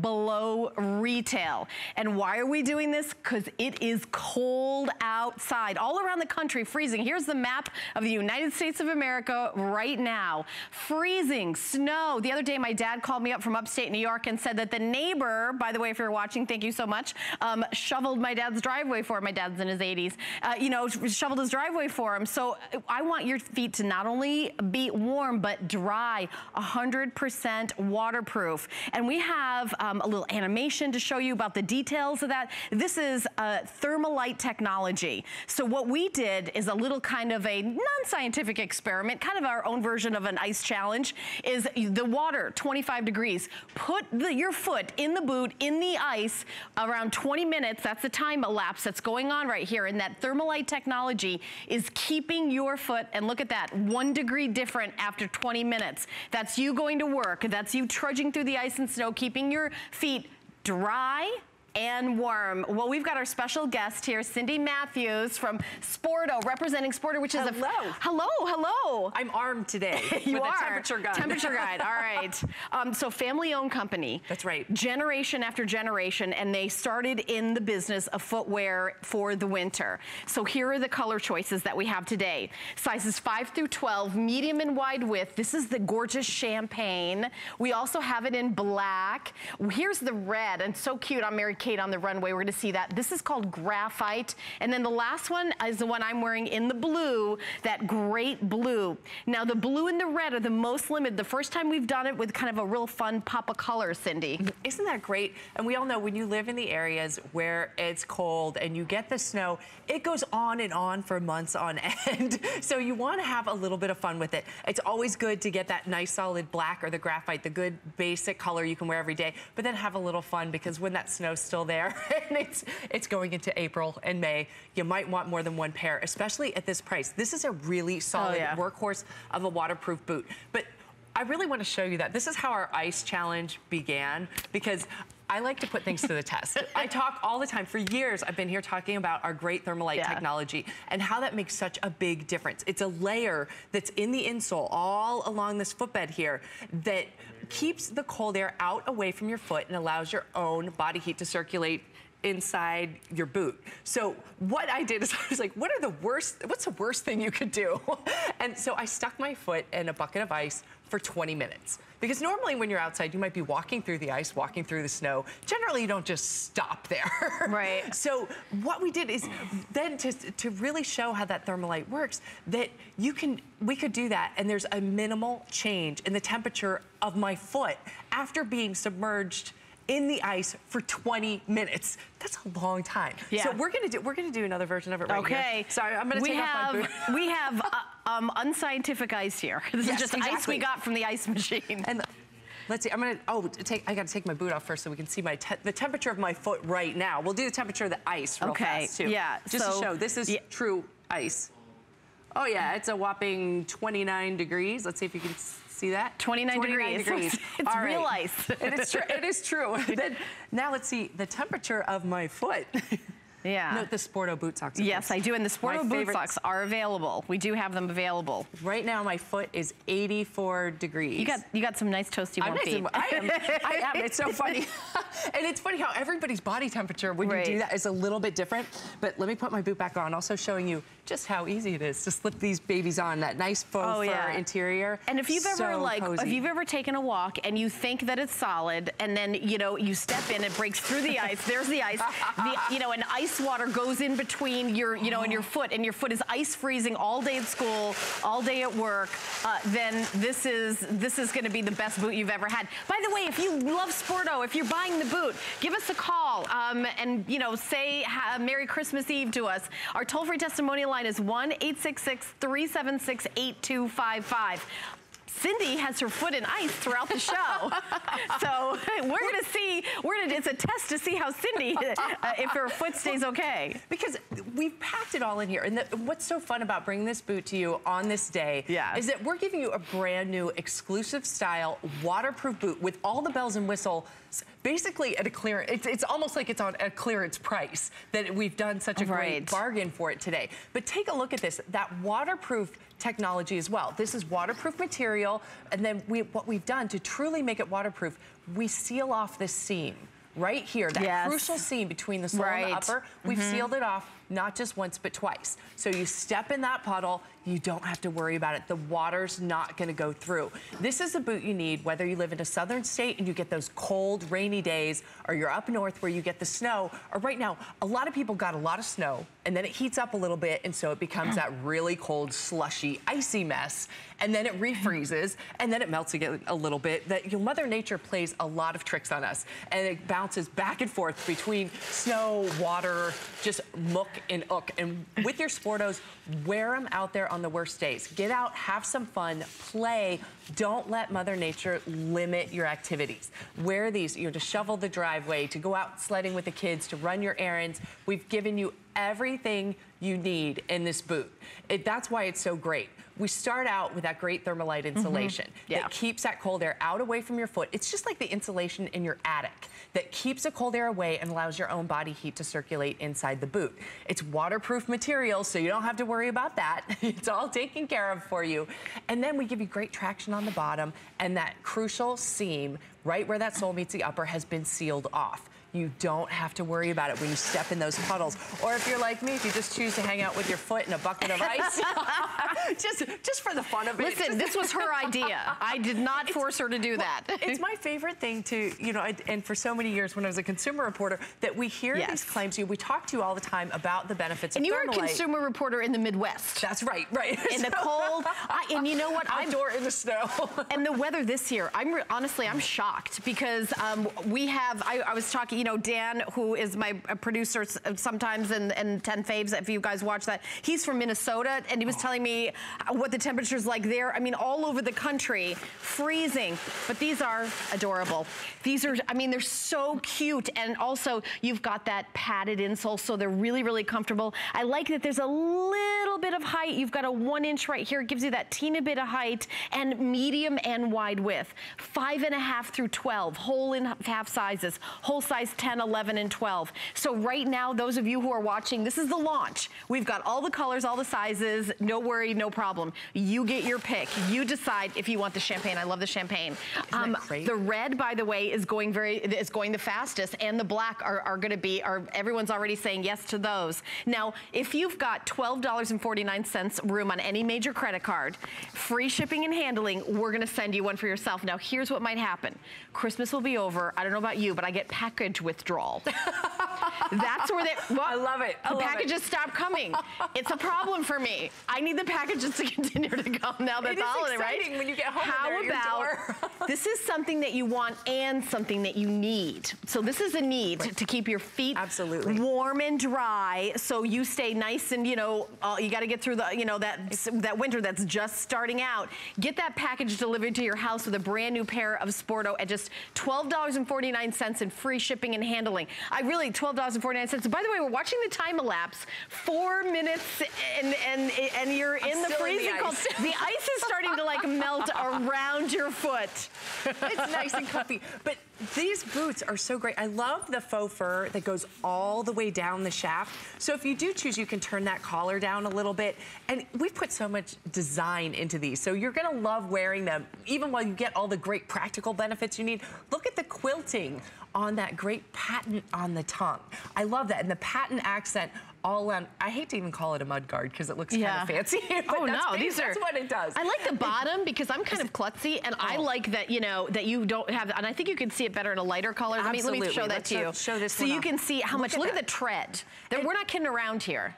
below retail. And why are we doing this? Because it is cold outside. All around the country, freezing. Here's the map of the United States of America right now. Freezing, snow. The other day, my dad called me up from upstate New York and said that the neighbor, by the way, if you're watching, thank you so much, um, shoveled my dad's driveway for him. My dad's in his 80s. Uh, you know, shoveled his driveway for him. So I want your feet to not only be warm, but dry, 100% waterproof. And we have um, Um, a little animation to show you about the details of that. This is a Thermalite technology. So what we did is a little kind of a non-scientific experiment, kind of our own version of an ice challenge, is the water, 25 degrees. Put the, your foot in the boot, in the ice, around 20 minutes. That's the time elapse that's going on right here. And that Thermalite technology is keeping your foot, and look at that, one degree different after 20 minutes. That's you going to work. That's you trudging through the ice and snow, keeping your feet dry and warm. Well, we've got our special guest here, Cindy Matthews from Sporto, representing Sporto, which is hello. a... Hello. Hello, hello. I'm armed today you with are. a temperature guide. Temperature guide, all right. Um, so family-owned company. That's right. Generation after generation, and they started in the business of footwear for the winter. So here are the color choices that we have today. Sizes 5 through 12, medium and wide width. This is the gorgeous champagne. We also have it in black. Here's the red, and so cute on Mary Kate on the runway. We're gonna see that. This is called graphite. And then the last one is the one I'm wearing in the blue, that great blue. Now the blue and the red are the most limited. The first time we've done it with kind of a real fun pop of color, Cindy. Isn't that great? And we all know when you live in the areas where it's cold and you get the snow, it goes on and on for months on end. so you wanna have a little bit of fun with it. It's always good to get that nice solid black or the graphite, the good basic color you can wear every day, but then have a little fun because when that snow's still there and it's, it's going into April and May, you might want more than one pair, especially at this price. This is a really oh, solid Oh, yeah. workhorse of a waterproof boot. But I really want to show you that. This is how our ice challenge began because I like to put things to the test. I talk all the time. For years, I've been here talking about our great Thermalite Yeah. technology and how that makes such a big difference. It's a layer that's in the insole all along this footbed here that keeps the cold air out away from your foot and allows your own body heat to circulate inside your boot. So what I did is I was like, what are the worst, what's the worst thing you could do? And so I stuck my foot in a bucket of ice for 20 minutes. Because normally when you're outside, you might be walking through the ice, walking through the snow. Generally, you don't just stop there. Right. So what we did is then to, to really show how that Thermalite works, that you can, we could do that and there's a minimal change in the temperature of my foot after being submerged in the ice for 20 minutes. That's a long time. Yeah. So we're gonna do we're gonna do another version of it right Okay. here. Sorry, I'm gonna we take have, off my boot. We have uh, um, unscientific ice here. This Yes, is just ice we got from the ice machine. And let's see, I'm gonna, oh, take, I gotta take my boot off first so we can see my, te the temperature of my foot right now. We'll do the temperature of the ice real Okay, fast too. yeah, Just so- to show, this is yeah. true ice. Oh yeah, it's a whopping 29 degrees. Let's see if you can see that. 29 degrees. It's All real ice. it is true, it is true. then, now let's see the temperature of my foot. yeah. Note the Sporto boot socks. Yes. I do. And the Sporto My boot favorite- socks are available. We do have them available. Right now my foot is 84 degrees. You got you got some nice toasty warm nice feet. and- I am. I am. It's so funny. and it's funny how everybody's body temperature when Right. you do that is a little bit different. But let me put my boot back on, also showing you just how easy it is to slip these babies on, that nice faux Oh, fur yeah. interior. And if you've ever like, cozy. if you've ever taken a walk and you think that it's solid, and then you know you step in, it breaks through the ice. There's the ice. The, you know, and ice water goes in between your, you know, and your foot, and your foot is ice freezing all day at school, all day at work. Uh, then this is this is going to be the best boot you've ever had. By the way, if you love Sporto, if you're buying the boot, give us a call um, and you know say Merry Christmas Eve to us. Our toll-free testimonial line is one 376 8255 Cindy has her foot in ice throughout the show. so we're gonna see, we're gonna, it's a test to see how Cindy, uh, if her foot stays okay. Because we've packed it all in here. And the, what's so fun about bringing this boot to you on this day Yeah. is that we're giving you a brand new exclusive style waterproof boot with all the bells and whistle basically at a clearance. It's, it's almost like it's on a clearance price that we've done such a right. great bargain for it today. But take a look at this, that waterproof technology as well. This is waterproof material, and then we, what we've done to truly make it waterproof, we seal off this seam right here, that yes. crucial seam between the sole right. and the upper. We've mm -hmm. sealed it off not just once, but twice. So you step in that puddle, you don't have to worry about it. The water's not gonna go through. This is a boot you need whether you live in a southern state and you get those cold, rainy days, or you're up north where you get the snow, or right now, a lot of people got a lot of snow, and then it heats up a little bit, and so it becomes that really cold, slushy, icy mess, and then it refreezes, and then it melts again a little bit. That your Mother Nature plays a lot of tricks on us, and it bounces back and forth between snow, water, just muck and ook. And with your Sportos, wear them out there on the worst days. Get out, have some fun, play. Don't let Mother Nature limit your activities. Wear these, you know, to shovel the driveway, to go out sledding with the kids, to run your errands. We've given you everything you need in this boot. It, that's why it's so great. We start out with that great thermalite mm-hmm. insulation mm -hmm. yeah. that keeps that cold air out away from your foot. It's just like the insulation in your attic that keeps the cold air away and allows your own body heat to circulate inside the boot. It's waterproof material, so you don't have to worry about that. it's all taken care of for you. And then we give you great traction on the bottom and that crucial seam right where that sole meets the upper has been sealed off you don't have to worry about it when you step in those puddles. Or if you're like me, if you just choose to hang out with your foot in a bucket of ice, just, just for the fun of it. Listen, this was her idea. I did not force her to do that. it's my favorite thing to, you know, and for so many years when I was a consumer reporter, that we hear yes. these claims. You, we talk to you all the time about the benefits and of And you were a consumer reporter in the Midwest. That's right, right. In the cold, I, and you know what? Outdoor I'm, in the snow. and the weather this year, I'm honestly, I'm shocked because um, we have, I, I was talking, you know, Dan, who is my uh, producer sometimes in, in 10 Faves, if you guys watch that, he's from Minnesota, and he was oh. telling me what the temperature's like there. I mean, all over the country, freezing, but these are adorable. These are, I mean, they're so cute, and also you've got that padded insole, so they're really, really comfortable. I like that there's a little bit of height. You've got a one inch right here. It gives you that teeny bit of height, and medium and wide width. Five and a half through 12, whole and half sizes, whole size 10, 11, and 12. So right now, those of you who are watching, this is the launch. We've got all the colors, all the sizes, no worry, no problem. You get your pick. You decide if you want the champagne. I love the champagne. Um, the red, by the way, is going very is going the fastest, and the black are, are going to be. Are everyone's already saying yes to those. Now, if you've got $12.49 room on any major credit card, free shipping and handling, we're going to send you one for yourself. Now, here's what might happen. Christmas will be over. I don't know about you, but I get package withdrawal. That's where they, well, I love it. I the love packages it. stop coming. It's a problem for me. I need the packages to continue to come now that the holiday, right? when you get home How about, this is something that you want and something that you need. So this is a need right. to keep your feet Absolutely. warm and dry so you stay nice and, you know, uh, you got to get through the, you know, that, that winter that's just starting out. Get that package delivered to your house with a brand new pair of Sporto at just $12.49 in free shipping and handling. I really, $12.49. By the way, we're watching the time elapse. Four minutes and and and you're I'm in the freezing cold. The ice is starting to like melt around your foot. It's nice and comfy. But these boots are so great. I love the faux fur that goes all the way down the shaft. So if you do choose, you can turn that collar down a little bit. And we've put so much design into these. So you're gonna love wearing them, even while you get all the great practical benefits you need. Look at the quilting on that great patent on the tongue. I love that. And the patent accent all um, I hate to even call it a mud guard because it looks yeah. kind of fancy. oh no, these are that's what it does. I like the bottom because I'm kind of klutzy, and oh. I like that you know that you don't have. And I think you can see it better in a lighter color. Let me let me show that Let's to you. Show this. So you can see how look much. Look at the tread. That we're not kidding around here.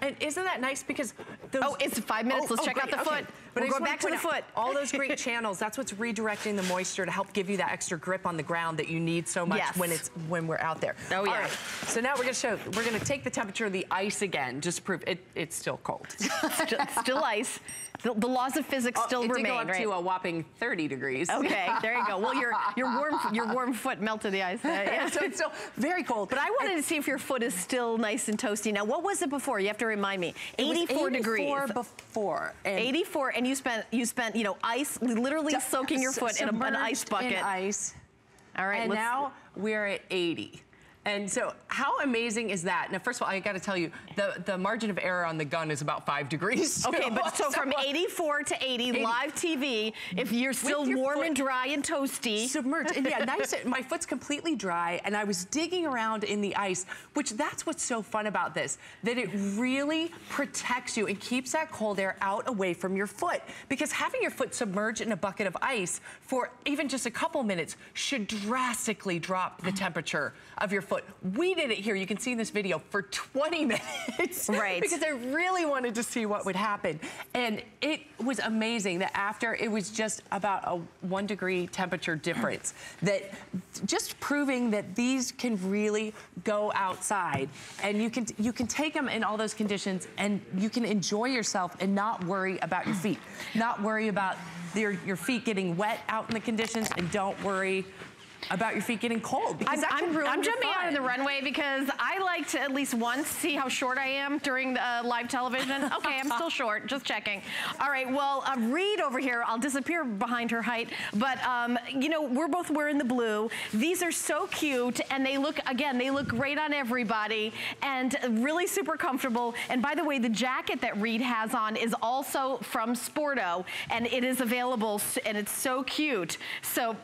And isn't that nice? Because those, oh, it's five minutes. Oh, Let's oh, oh check great. out the okay. foot. But we're going back to the foot. All those great channels. That's what's redirecting the moisture to help give you that extra grip on the ground that you need so much yes. when it's when we're out there. Oh yeah. All right. So now we're going to show. We're going to take the temperature of the ice again, just to prove it. It's still cold. still, still ice. The, the, laws of physics still oh, remain, go up right? to a whopping 30 degrees. Okay, there you go. Well, your your warm your warm foot melted the ice. Uh, yeah. so it's still very cold. But I wanted to see if your foot is still nice and toasty. Now, what was it before? You have to remind me. 84 degrees. 84 before. And 84, and you spent you spent you know ice literally soaking your foot in a, an ice bucket. In ice. All right, And now we're at 80. And so how amazing is that? Now, first of all, I got to tell you, the, the margin of error on the gun is about five degrees. Okay, but so from 84 to 80, 80. live TV, if you're still warm and dry and toasty. submerged. And yeah, nice. My foot's completely dry, and I was digging around in the ice, which that's what's so fun about this, that it really protects you and keeps that cold air out away from your foot. Because having your foot submerged in a bucket of ice for even just a couple minutes should drastically drop the temperature of your foot. We did it here, you can see in this video, for 20 minutes. Right. because I really wanted to see what would happen. And it was amazing that after it was just about a one degree temperature difference, that just proving that these can really go outside and you can you can take them in all those conditions and you can enjoy yourself and not worry about your feet. Not worry about your, your feet getting wet out in the conditions and don't worry about your feet getting cold because I'm, I'm, I'm jumping out fun. of the runway because I like to at least once see how short I am during the uh, live television. Okay, I'm still short, just checking. All right, well, uh, Reed over here, I'll disappear behind her height, but um, you know, we're both wearing the blue. These are so cute and they look, again, they look great on everybody and really super comfortable. And by the way, the jacket that Reed has on is also from Sporto and it is available and it's so cute. So,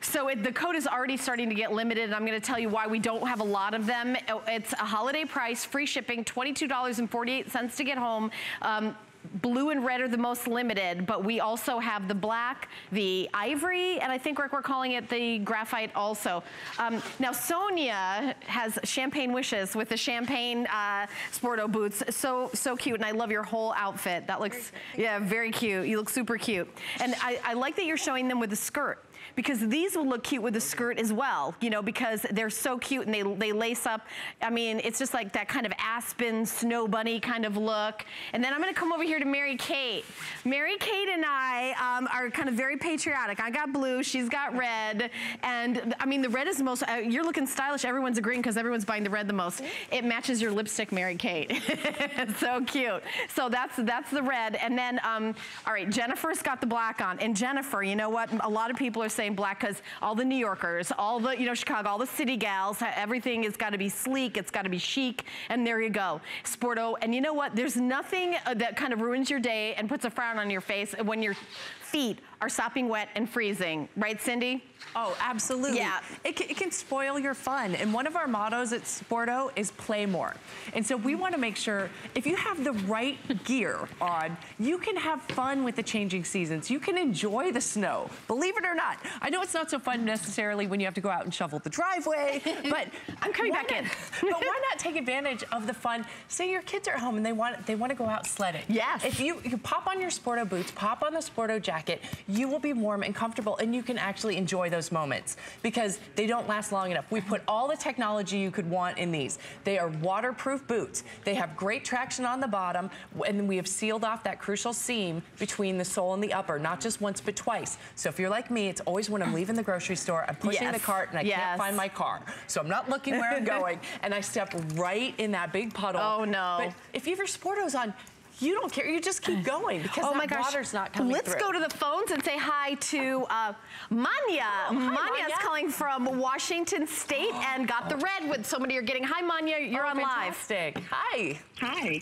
so it, the code is already starting to get limited, and I'm going to tell you why we don't have a lot of them. Oh, It's a holiday price, free shipping, $22.48 to get home. Um, Blue and red are the most limited, but we also have the black, the ivory, and I think, Rick, we're calling it the graphite also. Um, now, Sonia has champagne wishes with the champagne uh, Sporto boots. So, so cute, and I love your whole outfit. That looks, yeah, very cute. You look super cute. And I, I like that you're showing them with the skirt because these will look cute with a skirt as well, you know, because they're so cute and they, they lace up. I mean, it's just like that kind of aspen snow bunny kind of look. And then I'm gonna come over here to Mary Kate. Mary Kate and I um, are kind of very patriotic. I got blue, she's got red. And I mean, the red is the most, uh, you're looking stylish. Everyone's agreeing because everyone's buying the red the most. It matches your lipstick, Mary Kate. so cute. So that's, that's the red. And then, um, all right, Jennifer's got the black on. And Jennifer, you know what? A lot of people are saying black because all the New Yorkers, all the, you know, Chicago, all the city gals, everything has got to be sleek, it's got to be chic, and there you go. Sporto, and you know what? There's nothing uh, that kind of ruins your day and puts a frown on your face when your feet are sopping wet and freezing. Right, Cindy? Oh, absolutely. Yeah. It can, it can spoil your fun. And one of our mottos at Sporto is play more. And so we want to make sure if you have the right gear on, you can have fun with the changing seasons. You can enjoy the snow. Believe it or not. I know it's not so fun necessarily when you have to go out and shovel the driveway, but I'm coming back not- in. but why not take advantage of the fun? Say your kids are at home and they want they want to go out sledding. Yes. If you, you pop on your Sporto boots, pop on the Sporto jacket, you will be warm and comfortable and you can actually enjoy those moments because they don't last long enough. We put all the technology you could want in these. They are waterproof boots. They have great traction on the bottom and we have sealed off that crucial seam between the sole and the upper, not just once but twice. So if you're like me, it's always when I'm leaving the grocery store, I'm pushing the cart and I Yes. can't find my car. So I'm not looking where I'm going and I step right in that big puddle. Oh, no. But if you have your Sportos on, you don't care. You just keep going because oh that my gosh. water's not coming Let's through. go to the phones and say hi to uh, Manya. Manya's Manya. calling from Washington State and got the red with somebody you're getting. Hi, Manya. You're Oh, on live. fantastic. Hi. Hi.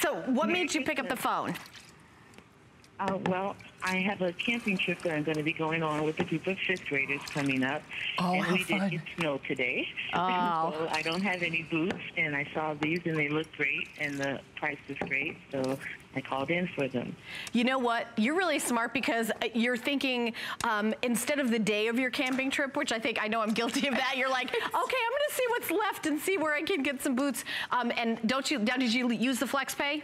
So what made you pick up the phone? Uh, well, I have a camping trip that I'm going to be going on with a group of fifth graders coming up. Oh, and we fun. did get snow today. Oh. so I don't have any boots, and I saw these, and they look great, and the price is great, so I called in for them. You know what? You're really smart because uh, you're thinking um, instead of the day of your camping trip, which I think I know I'm guilty of that. You're like, okay, I'm going to see what's left and see where I can get some boots. Um, and don't you? Now, did you use the flex pay?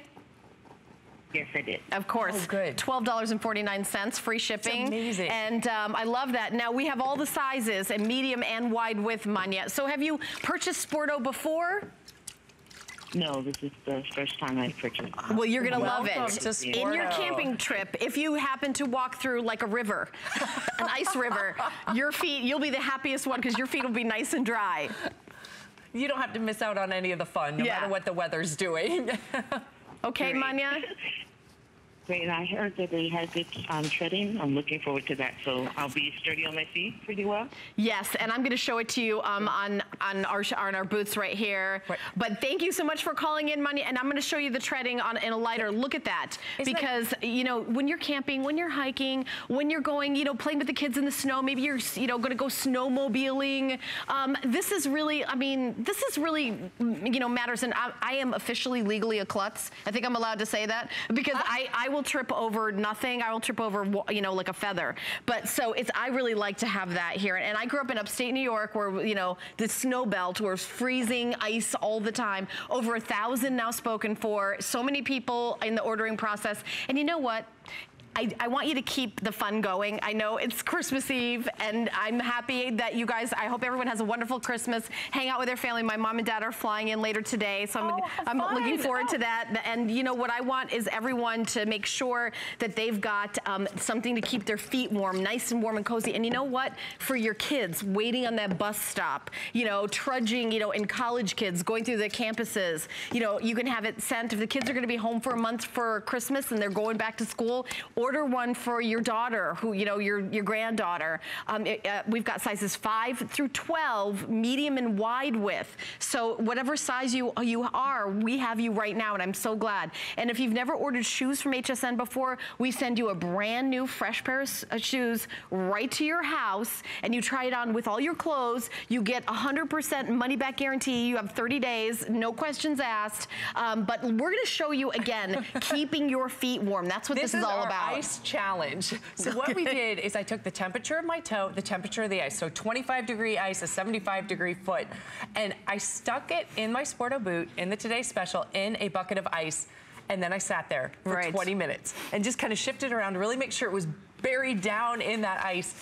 Yes, I did. Of course. Oh, good. $12.49, free shipping. amazing. And um, I love that. Now, we have all the sizes, and medium and wide width, Manya. So have you purchased Sporto before? No, this is the first time I've purchased. Well, you're going to love Welcome it. to In your camping trip, if you happen to walk through like a river, an ice river, your feet, you'll be the happiest one because your feet will be nice and dry. You don't have to miss out on any of the fun, no Yeah. matter what the weather's doing. Okay, Great. Manya? Great, and I heard that they had good um, treading. I'm looking forward to that. So I'll be sturdy on my feet pretty well. Yes, and I'm going to show it to you um, on on our on our boots right here. Right. But thank you so much for calling in, Manya. And I'm going to show you the treading on in a lighter. Look at that, Isn't that- because you know when you're camping, when you're hiking, when you're going, you know, playing with the kids in the snow. Maybe you're you know going to go snowmobiling. Um, this is really, I mean, this is really, you know, matters. And I, I am officially legally a klutz. I think I'm allowed to say that because I I will trip over nothing. I will trip over you know like a feather. But so it's I really like to have that here. And I grew up in upstate New York where you know the snow belt where it's freezing ice all the time. Over a thousand now spoken for. So many people in the ordering process. And you know what? I, I want you to keep the fun going. I know it's Christmas Eve, and I'm happy that you guys, I hope everyone has a wonderful Christmas. Hang out with their family. My mom and dad are flying in later today, so I'm, Oh, I'm looking forward to that. And you know what I want is everyone to make sure that they've got um, something to keep their feet warm, nice and warm and cozy. And you know what? For your kids waiting on that bus stop, you know, trudging, you know, in college kids going through the campuses, you know, you can have it sent if the kids are going to be home for a month for Christmas and they're going back to school. Order one for your daughter, who you know, your your granddaughter. Um, it- uh, we've got sizes five through 12, medium and wide width. So whatever size you you are, we have you right now, and I'm so glad. And if you've never ordered shoes from HSN before, we send you a brand new fresh pair of uh, shoes right to your house, and you try it on with all your clothes. You get 100% money back guarantee. You have 30 days, no questions asked. Um, but we're going to show you again, keeping your feet warm. That's what this, This, is, all our about. Ice challenge. So what we did is I took the temperature of my toe, the temperature of the ice, so 25 degree ice, a 75 degree foot, and I stuck it in my Sporto boot in the Today Special in a bucket of ice, and then I sat there for Right. 20 minutes and just kind of shifted around to really make sure it was buried down in that ice.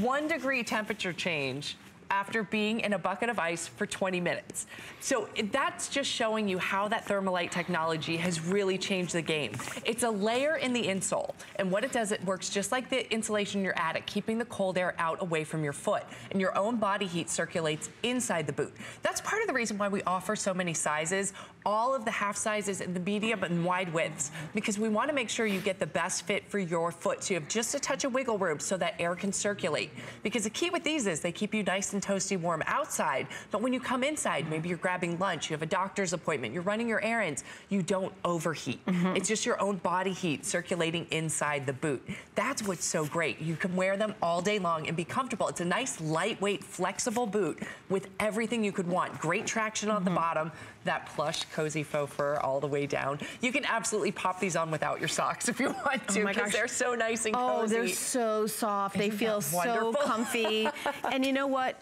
One degree temperature change after being in a bucket of ice for 20 minutes. So that's just showing you how that Thermalite technology has really changed the game. It's a layer in the insole, and what it does, it works just like the insulation in your attic, keeping the cold air out away from your foot, and your own body heat circulates inside the boot. That's part of the reason why we offer so many sizes, all of the half sizes and the medium and wide widths, because we want to make sure you get the best fit for your foot. So you have just a touch of wiggle room so that air can circulate. Because the key with these is they keep you nice and toasty warm outside, but when you come inside, maybe you're grabbing lunch, you have a doctor's appointment, you're running your errands, you don't overheat. Mm-hmm. It's just your own body heat circulating inside the boot. That's what's so great. You can wear them all day long and be comfortable. It's a nice, lightweight, flexible boot with everything you could want. Great traction on the mm-hmm. bottom, that plush, cozy faux fur all the way down. You can absolutely pop these on without your socks if you want oh to, Oh because gosh. they're so nice and Oh, cozy. they're so soft. They Isn't feel so comfy. and you know what?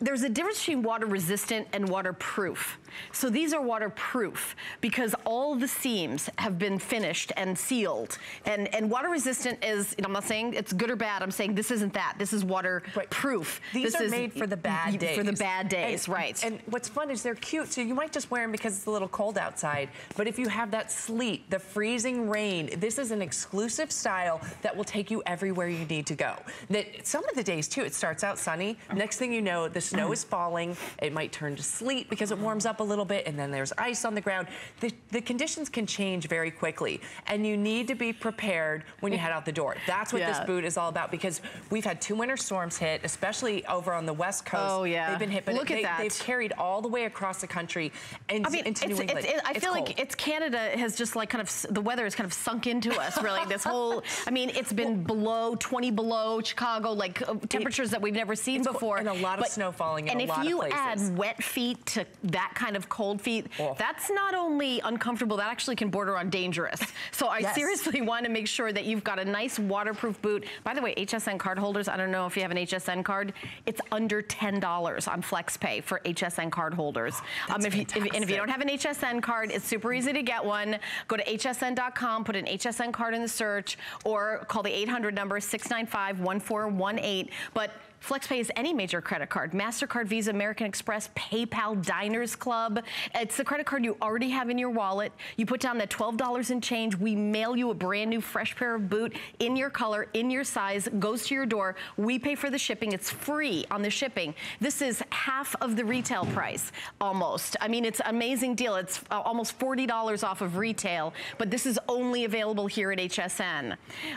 There's a difference between water resistant and waterproof. So these are waterproof because all the seams have been finished and sealed. And and water resistant is, you know, I'm not saying it's good or bad. I'm saying this isn't that. This is waterproof. These this are made for the bad days. For the bad days, And- right. And what's fun is they're cute, so you might just wear them because it's a little cold outside. But if you have that sleet, the freezing rain, this is an exclusive style that will take you everywhere you need to go. That some of the days too, it starts out sunny. Next thing you know, the snow is falling. It might turn to sleet because it warms up a little bit, and then there's ice on the ground. The, the conditions can change very quickly, and you need to be prepared when you head out the door. That's what this boot is all about because we've had two winter storms hit, especially over on the west coast. Oh, yeah. They've been hit, but Look at they, that. they've carried all the way across the country and I mean, into it's, New England. it's, it, I It's feel cold. like it's Canada has just like kind of the weather has kind of sunk into us. Really, this whole. I mean, it's been below 20 below Chicago, like uh, temperatures that we've never seen before, and a lot of snow falling in and a if lot of you add wet feet to that kind of cold feet, Oh. that's not only uncomfortable, that actually can border on dangerous. So I Yes. seriously want to make sure that you've got a nice waterproof boot. By the way, HSN card holders, I don't know if you have an HSN card, it's under $10 on FlexPay for HSN card holders. Um, if you, if, and if you don't have an HSN card, it's super easy to get one. Go to hsn.com, put an HSN card in the search, or call the 800 number 695 1418. But FlexPay is any major credit card. MasterCard, Visa, American Express, PayPal, Diners Club. It's the credit card you already have in your wallet. You put down that $12 in change. We mail you a brand new fresh pair of boot in your color, in your size, goes to your door. We pay for the shipping. It's free on the shipping. This is half of the retail price, almost. I mean, it's an amazing deal. It's uh, almost $40 off of retail, but this is only available here at HSN.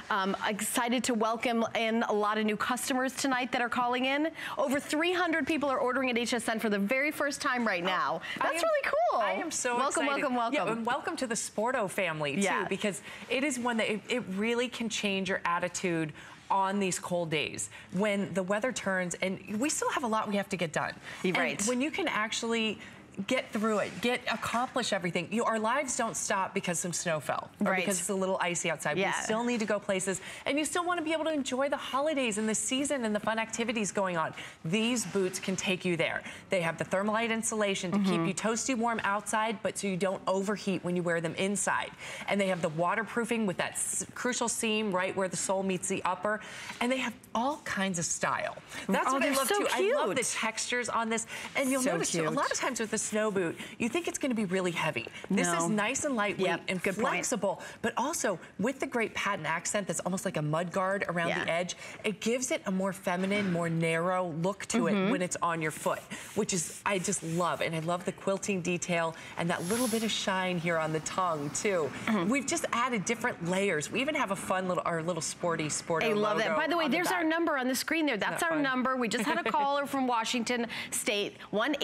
Um, excited to welcome in a lot of new customers tonight that are calling in. Over 300 people are ordering at HSN for the very first time right oh, now. That's am, really cool. I am so welcome, excited. welcome, welcome, Yeah, and welcome to the Sporto family too, Yeah. because it is one that it, it really can change your attitude on these cold days when the weather turns and we still have a lot we have to get done. You're And right. when you can actually get through it, get accomplish everything. You, our lives don't stop because some snow fell or Right. because it's a little icy outside. Yeah. We still need to go places and you still want to be able to enjoy the holidays and the season and the fun activities going on. These boots can take you there. They have the thermalite insulation to Mm-hmm. keep you toasty warm outside, but so you don't overheat when you wear them inside. And they have the waterproofing with that s- crucial seam right where the sole meets the upper. And they have all kinds of style. That's Oh, what I love so too. I love the textures on this. And you'll So notice too, a lot of times with the snow boot, you think it's going to be really heavy. This No. is nice and lightweight Yep, and good point. flexible, but also with the great patent accent that's almost like a mud guard around Yeah. the edge, it gives it a more feminine, more narrow look to Mm-hmm. it when it's on your foot, which is, I just love. And I love the quilting detail and that little bit of shine here on the tongue too. Mm-hmm. We've just added different layers. We even have a fun little, our little sporty, sporty I love that. By the way, on there's our number on the screen there. That's that our fun? number. We just had a caller from Washington State, 1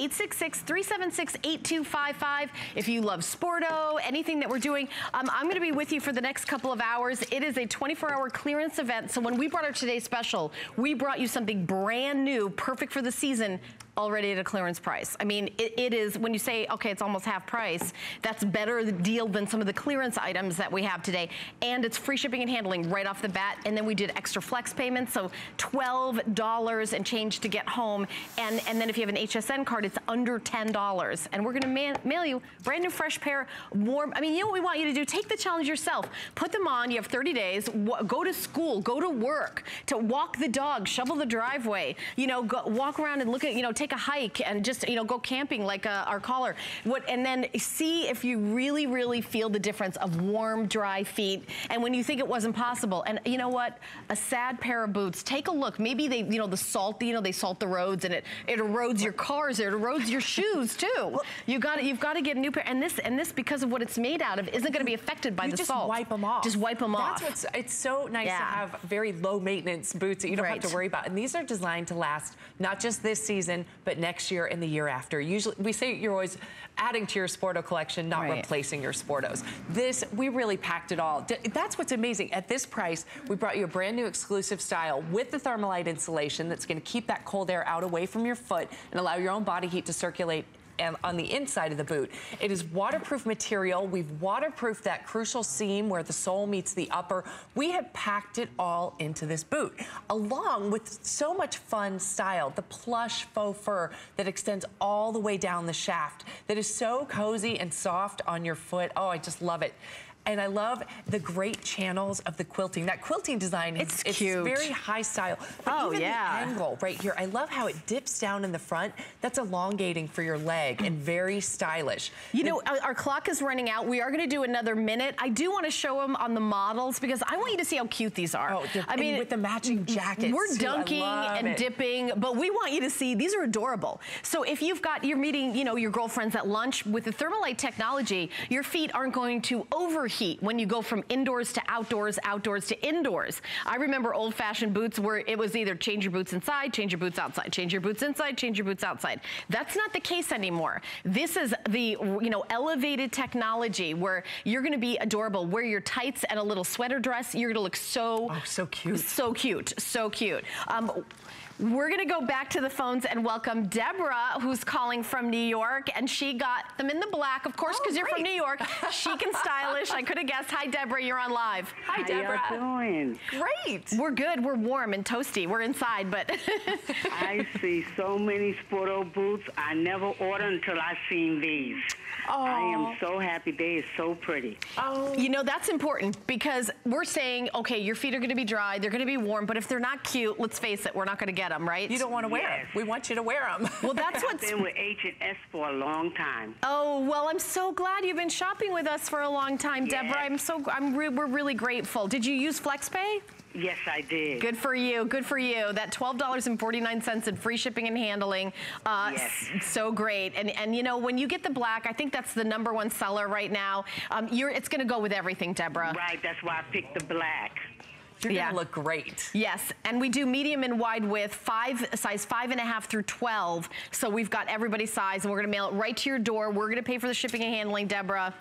866 376 8255. If you love Sporto, anything that we're doing, um, I'm going to be with you for the next couple of hours. It is a 24 hour clearance event. So when we brought our today's special, we brought you something brand new, perfect for the season already at a clearance price. I mean, it, it is, when you say, okay, it's almost half price, that's better deal than some of the clearance items that we have today. And it's free shipping and handling right off the bat. And then we did extra flex payments, so $12 and change to get home. And, and then if you have an HSN card, it's under $10. And we're gonna ma mail you brand new fresh pair, warm, I mean, you know what we want you to do? Take the challenge yourself. Put them on, you have 30 days, go to school, go to work, to walk the dog, shovel the driveway, you know, go, walk around and look at, you know, take a hike and just, you know, go camping like uh, our caller. What, and then see if you really, really feel the difference of warm, dry feet. And when you think it wasn't possible, and you know what? A sad pair of boots, take a look. Maybe they, you know, the salt, you know, they salt the roads and it, it erodes your cars, it erodes your shoes too. You got to, you've got to get a new pair. And this, and this, because of what it's made out of, isn't going to be affected by you the just salt. wipe them off. Just wipe them off. That's what's, it's so nice Yeah. to have very low maintenance boots that you don't have to worry about. And these are designed to last not just this season, but next year and the year after. Usually, we say you're always adding to your Sporto collection, not Right. replacing your Sportos. This, we really packed it all. That's what's amazing. At this price, we brought you a brand new exclusive style with the thermalite insulation that's gonna keep that cold air out away from your foot and allow your own body heat to circulate and on the inside of the boot. It is waterproof material. We've waterproofed that crucial seam where the sole meets the upper. We have packed it all into this boot, along with so much fun style. The plush faux fur that extends all the way down the shaft that is so cozy and soft on your foot. Oh, I just love it. And I love the great channels of the quilting. That quilting design is It's cute. very high style. But Oh, even yeah. the angle right here, I love how it dips down in the front. That's elongating for your leg and very stylish. You The- know, our, clock is running out. We are going to do another minute. I do want to show them on the models because I want you to see how cute these are. Oh, they're- I mean, with the matching jackets, We're. Dunking and it. dipping, but we want you to see these are adorable. So if you've got you're meeting, you know, your girlfriends at lunch with the Thermalite technology, your feet aren't going to overheat when you go from indoors to outdoors, outdoors to indoors. I remember old-fashioned boots where it was either change your boots inside, change your boots outside, change your boots inside, change your boots outside. That's not the case anymore. This is the you know elevated technology where you're going to be adorable. Wear your tights and a little sweater dress. You're going to look so Oh, so cute. so cute, so cute. Um, we're gonna go back to the phones and welcome Deborah, who's calling from New York, and she got them in the black, of course, Oh, because you're from. New York. Chic and stylish. I could have guessed. Hi, Deborah. You're on live. Hi, How Deborah. y'all doing? Great. We're good. We're warm and toasty. We're inside, but I see so many Sporto boots. I never ordered until I seen these. Oh. I am so happy. They is so pretty. Oh, you know that's important because we're saying, okay, your feet are going to be dry, they're going to be warm, but if they're not cute, let's face it, we're not going to get get them, right? You don't want to wear Yes. them. We want you to wear them. well, that's I've what's been with H&S for a long time. Oh, well, I'm so glad you've been shopping with us for a long time, Yes. Deborah. I'm so, I'm re we're really grateful. Did you use FlexPay? Yes, I did. Good for you, good for you. That $12.49 in free shipping and handling, uh, Yes. so great. And, and you know, when you get the black, I think that's the number one seller right now. Um, you're, it's gonna go with everything, Deborah. Right, that's why I picked the black. You're Yeah. gonna look great. Yes, and we do medium and wide width, five, size five and a half through 12. So we've got everybody's size and we're gonna mail it right to your door. We're gonna pay for the shipping and handling, Deborah.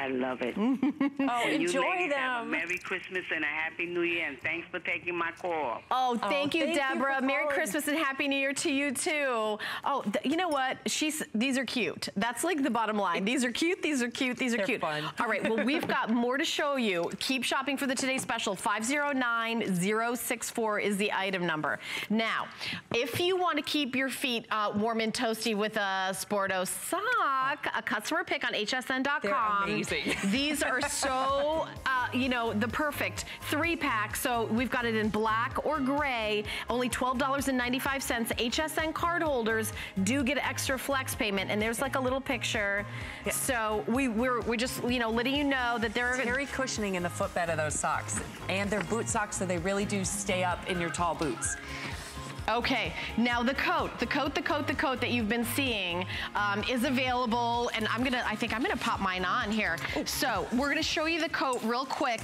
I love it. Oh, And you enjoy ladies have a them. Merry Christmas and a Happy New Year, and thanks for taking my call. Oh, thank you, thank you Deborah. Merry calling. Christmas and Happy New Year to you too. Oh, th- you know what? She's these are cute. That's like the bottom line. These are cute. These are cute. These are They're cute. fun. All right. Well, we've got more to show you. Keep shopping for the today special. 509064 is the item number. Now, if you want to keep your feet uh, warm and toasty with a Sporto sock, a customer pick on hsn.com. Amazing. These are so, uh, you know, the perfect three pack. So we've got it in black or gray, only $12.95. HSN card holders do get an extra flex payment. And there's like a little picture. So we, we're, we're just, you know, letting you know that there are. Terry cushioning in the footbed of those socks. And they're boot socks, so they really do stay up in your tall boots. Okay, now the coat, the coat, the coat, the coat that you've been seeing um, is available, and I'm gonna, I think I'm gonna pop mine on here. So we're gonna show you the coat real quick.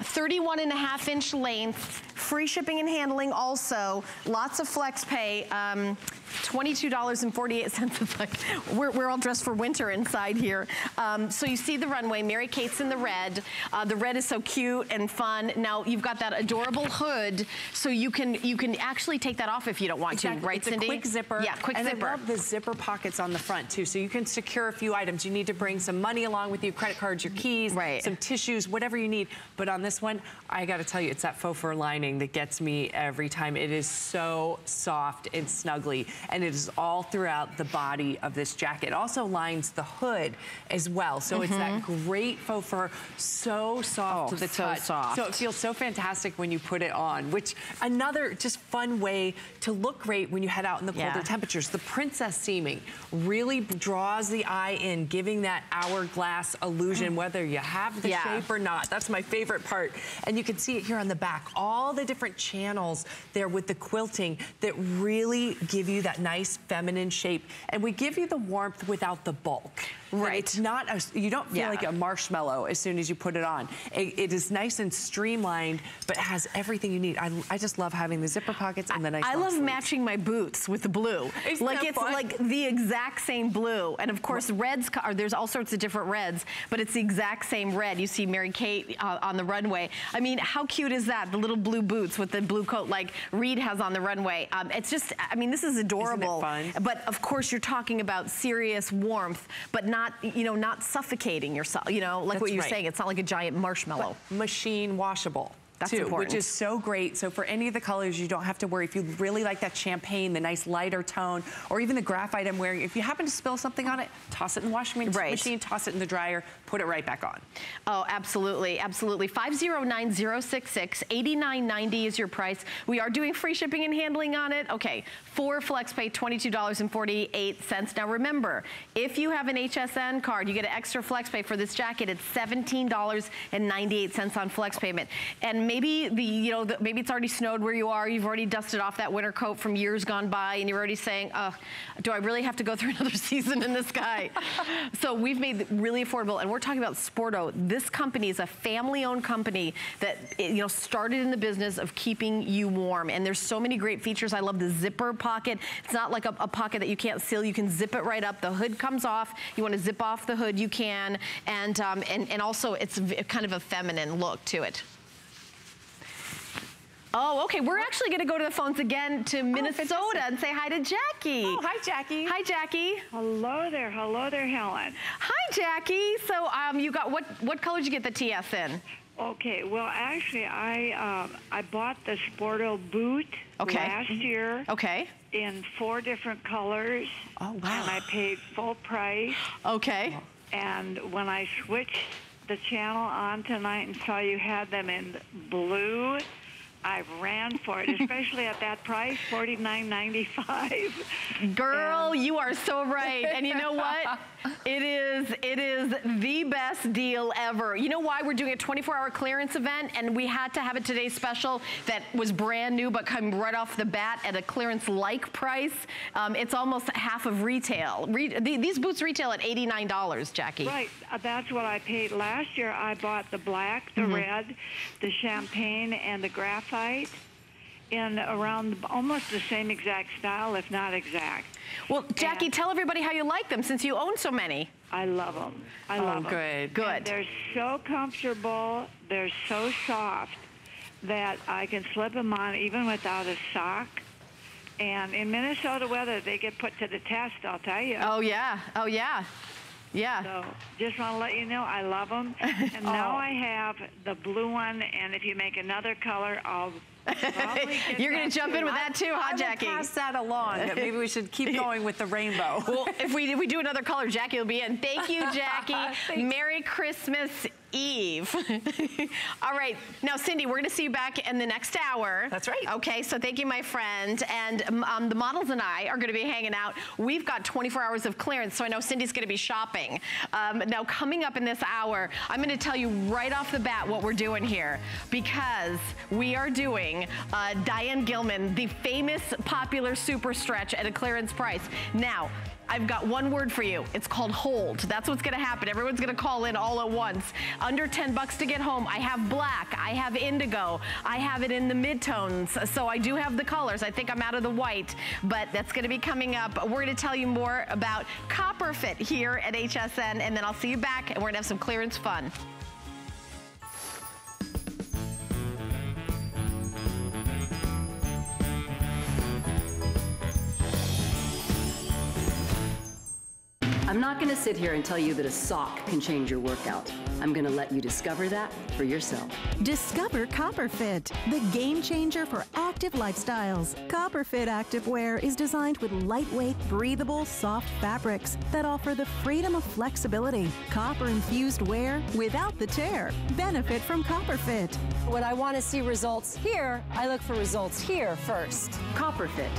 31 and a half inch length, free shipping and handling also, lots of flex pay, um, $22.48. It's like, we're, we're all dressed for winter inside here. Um, so you see the runway, Mary Kate's in the red. Uh, the red is so cute and fun. Now you've got that adorable hood, so you can you can actually take that off if you don't want Exactly. to, right, it's Cindy? a quick zipper. Yeah, quick and zipper. I love the zipper pockets on the front too, so you can secure a few items. You need to bring some money along with you, credit cards, your keys, Right. some tissues, whatever you need. But on this one, I got to tell you, it's that faux fur lining that gets me every time. It is so soft and snuggly, and it is all throughout the body of this jacket. It also lines the hood as well, so it's that great faux fur, so soft Mm-hmm. Oh, to the so touch. soft. So it feels so fantastic when you put it on, which another just fun way to look great when you head out in the colder Yeah. temperatures. The princess seaming really draws the eye in, giving that hourglass illusion, whether you have the Mm. Yeah. shape or not. That's my favorite part. And you can see it here on the back, all the different channels there with the quilting that really give you that nice feminine shape. And we give you the warmth without the bulk. Right. It's not, a, you don't feel Yeah. like a marshmallow as soon as you put it on. It, it is nice and streamlined, but it has everything you need. I, I just love having the zipper pockets and the nice I love sleeves. matching my boots with the blue. Isn't like that it's fun? like the exact same blue. And of course, reds, co- or there's all sorts of different reds, but it's the exact same red. You see Mary Kate uh, on the runway. I mean, how cute is that? The little blue boots with the blue coat like Reed has on the runway. Um, it's just, I mean, this is adorable. fun? But of course, you're talking about serious warmth, but not, you know, not suffocating yourself. You know, like That's what you're right. saying. It's not like a giant marshmallow. machine washable. That's too, important. which is so great. So for any of the colors, you don't have to worry. If you really like that champagne, the nice lighter tone, or even the graphite I'm wearing, if you happen to spill something on it, toss it in the washing machine, Right. machine, toss it in the dryer, put it right back on. Oh, absolutely, absolutely. 509066, 8990 is your price. We are doing free shipping and handling on it. Okay, for FlexPay, $22.48. Now remember, if you have an HSN card, you get an extra FlexPay for this jacket. It's $17.98 on Flex payment. And maybe the, you know, the, maybe it's already snowed where you are. You've already dusted off that winter coat from years gone by, and you're already saying, uh, do I really have to go through another season in this guy? so we've made really affordable, and we're talking about Sporto. This company is a family-owned company that you know started in the business of keeping you warm, and there's so many great features. I love the zipper pocket. It's not like a, a pocket that you can't seal. You can zip it right up. The hood comes off. You want to zip off the hood, you can, and um, and and also it's kind of a feminine look to it. Oh, okay. We're actually going to go to the phones again to Minnesota and say hi to Jackie. Oh, hi, Jackie. Hi, Jackie. Hello there, hello there, Helen. Hi, Jackie. So, um, you got what? What color did you get the TS in? Okay, well, actually, I um, I bought the Sporto boot Okay. last year Okay. in four different colors. Oh, wow. And I paid full price. Okay. And when I switched the channel on tonight and saw you had them in blue, I ran for it, especially at that price, $49.95. Girl, and you are so right. And you know what? It is, it is the best deal ever. You know why we're doing a 24-hour clearance event, and we had to have it today's special that was brand new, but come right off the bat at a clearance-like price. Um, it's almost half of retail. Re the, these boots retail at $89, Jackie. Right, uh, that's what I paid last year. I bought the black, the mm -hmm. red, the champagne, and the graphite in around almost the same exact style, if not exact. Well, Jackie, and tell everybody how you like them since you own so many. I love them. I oh, love them. good, good. And they're so comfortable. They're so soft that I can slip them on even without a sock. And in Minnesota weather, they get put to the test, I'll tell you. Oh, yeah. Oh, yeah. Yeah. So just want to let you know I love them. And oh. now I have the blue one, and if you make another color, I'll You're going to jump in with that too, huh, Jackie? I pass that along. maybe we should keep going with the rainbow. well, if we if we do another color, Jackie will be in. Thank you, Jackie. Merry Christmas Eve. All right. Now, Cindy, we're going to see you back in the next hour. That's right. Okay. So thank you, my friend. And um, um the models and I are going to be hanging out. We've got 24 hours of clearance, so I know Cindy's going to be shopping. Um, now, coming up in this hour, I'm going to tell you right off the bat what we're doing here because we are doing uh, Diane Gilman, the famous popular super stretch at a clearance price. Now, I've got one word for you. It's called hold. That's what's gonna happen. Everyone's gonna call in all at once. Under 10 bucks to get home. I have black, I have indigo, I have it in the midtones. So I do have the colors. I think I'm out of the white, but that's gonna be coming up. We're gonna tell you more about Copper Fit here at HSN, and then I'll see you back and we're gonna have some clearance fun. I'm not going to sit here and tell you that a sock can change your workout. I'm going to let you discover that for yourself. Discover CopperFit, the game changer for active lifestyles. CopperFit activewear is designed with lightweight, breathable, soft fabrics that offer the freedom of flexibility. Copper-infused wear without the tear. Benefit from CopperFit. When I want to see results here, I look for results here first. CopperFit.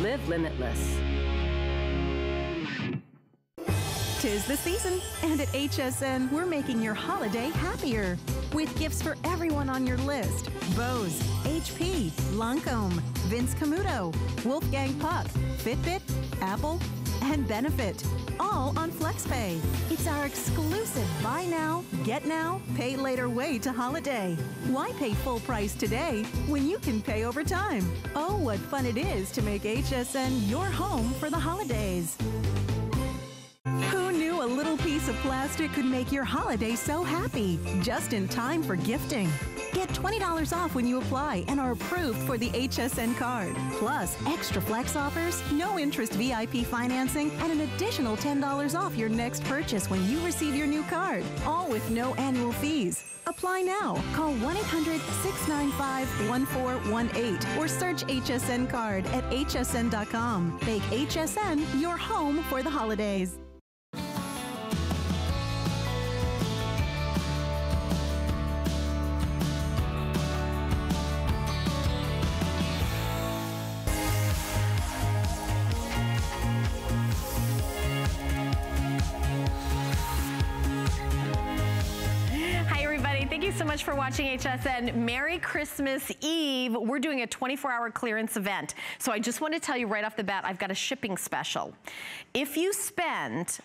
Live limitless. Tis the season, and at HSN, we're making your holiday happier with gifts for everyone on your list. Bose, HP, Lancome, Vince Camuto, Wolfgang Puck, Fitbit, Apple, and Benefit. All on FlexPay. It's our exclusive buy now, get now, pay later way to holiday. Why pay full price today when you can pay over time? Oh, what fun it is to make HSN your home for the holidays piece of plastic could make your holiday so happy, just in time for gifting. Get $20 off when you apply and are approved for the HSN card. Plus, extra flex offers, no interest VIP financing, and an additional $10 off your next purchase when you receive your new card. All with no annual fees. Apply now. Call 1 800 695 1418 or search HSN card at hsn.com. Make HSN your home for the holidays. Watching HSN. Merry Christmas Eve. We're doing a 24-hour clearance event. So I just want to tell you right off the bat, I've got a shipping special. If you spend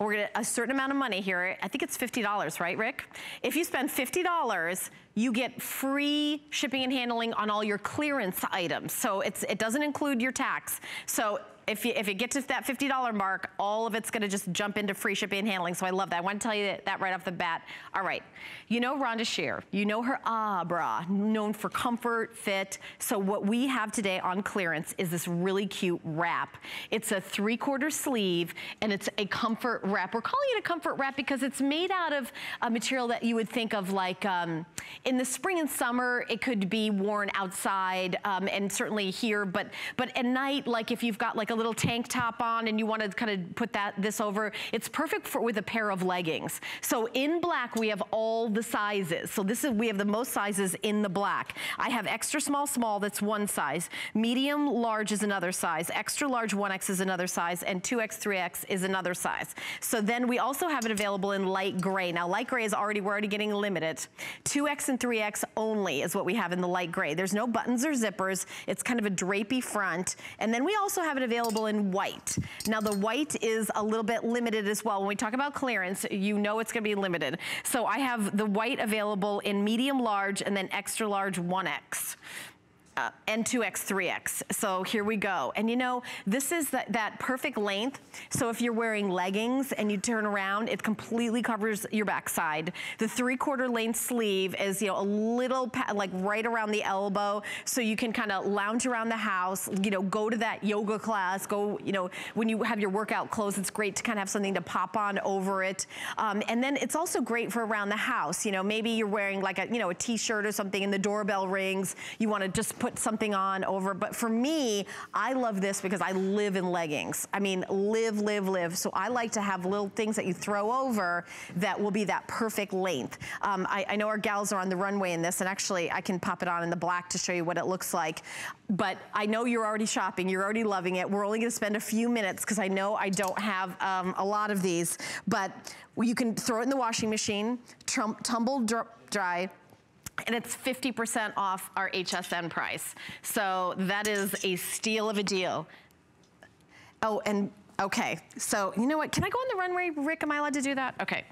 we're gonna a certain amount of money here. I think it's $50, right, Rick? If you spend $50, you get free shipping and handling on all your clearance items. So it doesn't include your tax. So if you, if get to that $50 mark, all of it's gonna just jump into free shipping and handling. So I love that. I want to tell you that, that right off the bat. All right, you know Rhonda Shear. You know her Ah bra, known for comfort, fit. So what we have today on clearance is this really cute wrap. It's a three quarter sleeve and it's a comfort wrap. We're calling it a comfort wrap because it's made out of a material that you would think of like um, in the spring and summer, it could be worn outside um, and certainly here, but, but at night, like if you've got like a little tank top on and you wanna kind of put that this over, it's perfect for with a pair of leggings. So in black, we have all the sizes. So this is, we have the most sizes in the black. I have extra small, small, that's one size. Medium, large is another size. Extra large, 1X is another size. And 2X, 3X is another size. So then we also have it available in light gray. Now light gray is already, we're already getting limited. 2X and 3X only is what we have in the light gray. There's no buttons or zippers. It's kind of a drapey front. And then we also have it available in white. Now the white is a little bit limited as well. When we talk about clearance, you know it's gonna be limited. So I have the white available in medium large and then extra large 1X uh, and 2X, 3X. So here we go. And you know, this is that, that perfect length. So if you're wearing leggings and you turn around, it completely covers your backside. The three quarter length sleeve is, you know, a little, like right around the elbow. So you can kind of lounge around the house, you know, go to that yoga class, go, you know, when you have your workout clothes, it's great to kind of have something to pop on over it. Um, and then it's also great for around the house. You know, maybe you're wearing like a, you know, a t-shirt or something and the doorbell rings. You want to just put put something on over. But for me, I love this because I live in leggings. I mean, live, live, live. So I like to have little things that you throw over that will be that perfect length. Um, I, I know our gals are on the runway in this, and actually I can pop it on in the black to show you what it looks like. But I know you're already shopping, you're already loving it. We're only gonna spend a few minutes because I know I don't have um, a lot of these, but you can throw it in the washing machine, tumble dry, and it's 50% off our HSN price. So that is a steal of a deal. Oh, and okay, so you know what? Can I go on the runway, Rick? Am I allowed to do that? Okay.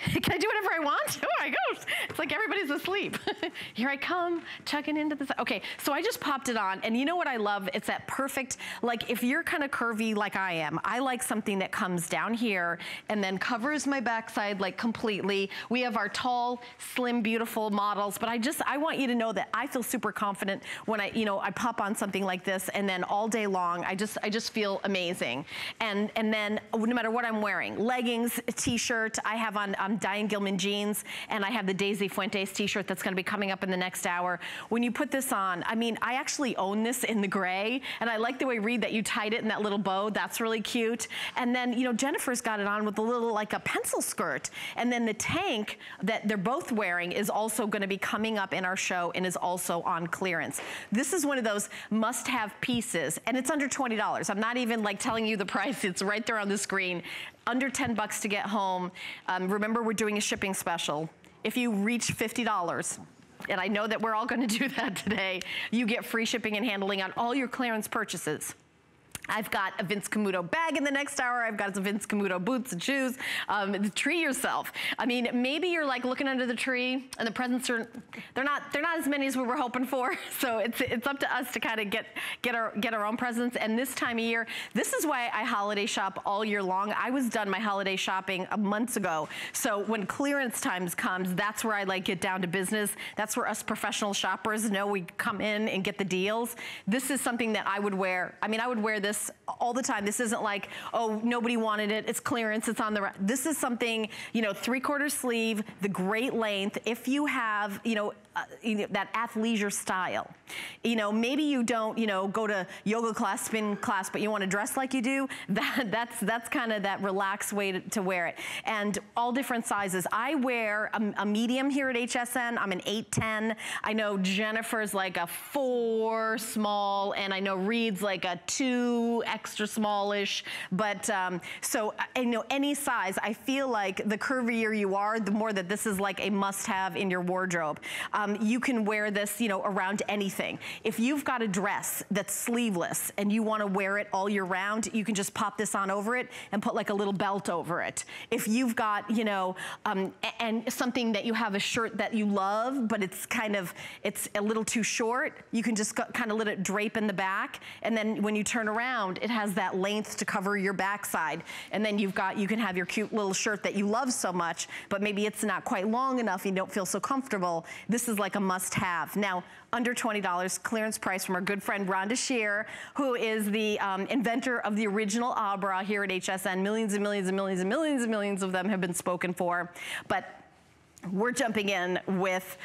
Can I do whatever I want? Oh my gosh, it's like everybody's asleep. Here I come, chucking into this. Okay, so I just popped it on, and you know what I love? It's that perfect, like if you're kind of curvy like I am, I like something that comes down here and then covers my backside like completely. We have our tall, slim, beautiful models, but I just, I want you to know that I feel super confident when I, you know, I pop on something like this and then all day long, I just, I just feel amazing. And, and then no matter what I'm wearing, leggings, t-shirt, I have on, um, Diane Gilman jeans, and I have the Daisy Fuentes t-shirt that's gonna be coming up in the next hour. When you put this on, I mean, I actually own this in the gray, and I like the way, Reed, that you tied it in that little bow. That's really cute. And then, you know, Jennifer's got it on with a little, like a pencil skirt. And then the tank that they're both wearing is also gonna be coming up in our show and is also on clearance. This is one of those must-have pieces, and it's under $20. I'm not even like telling you the price. It's right there on the screen under 10 bucks to get home. Um, remember, we're doing a shipping special. If you reach $50, and I know that we're all gonna do that today, you get free shipping and handling on all your clearance purchases. I've got a Vince Camuto bag in the next hour. I've got some Vince Camuto boots and shoes. Um, treat yourself. I mean, maybe you're like looking under the tree and the presents are, they're not, they're not as many as we were hoping for. So it's, it's up to us to kind of get, get our, get our own presents. And this time of year, this is why I holiday shop all year long. I was done my holiday shopping months ago. So when clearance times comes, that's where I like get down to business. That's where us professional shoppers know we come in and get the deals. This is something that I would wear. I mean, I would wear this this all the time. This isn't like, oh, nobody wanted it. It's clearance. It's on the, this is something, you know, three quarter sleeve, the great length. If you have, you know, uh, you know, that athleisure style. You know, maybe you don't, you know, go to yoga class, spin class, but you want to dress like you do. That, that's that's kind of that relaxed way to, to, wear it. And all different sizes. I wear a, a, medium here at HSN. I'm an 810. I know Jennifer's like a four small, and I know Reed's like a two extra smallish. But um, so, you know, any size, I feel like the curvier you are, the more that this is like a must-have in your wardrobe. Um, you can wear this, you know, around anything. If you've got a dress that's sleeveless and you wanna wear it all year round, you can just pop this on over it and put like a little belt over it. If you've got, you know, um, and something that you have a shirt that you love, but it's kind of, it's a little too short, you can just kind of let it drape in the back. And then when you turn around, it has that length to cover your backside. And then you've got, you can have your cute little shirt that you love so much, but maybe it's not quite long enough, you don't feel so comfortable. This is like a must have. Now, under $20, clearance price from our good friend Rhonda Shear, who is the um, inventor of the original Ahh Bra here at HSN. Millions and millions and millions and millions and millions of them have been spoken for. But we're jumping in with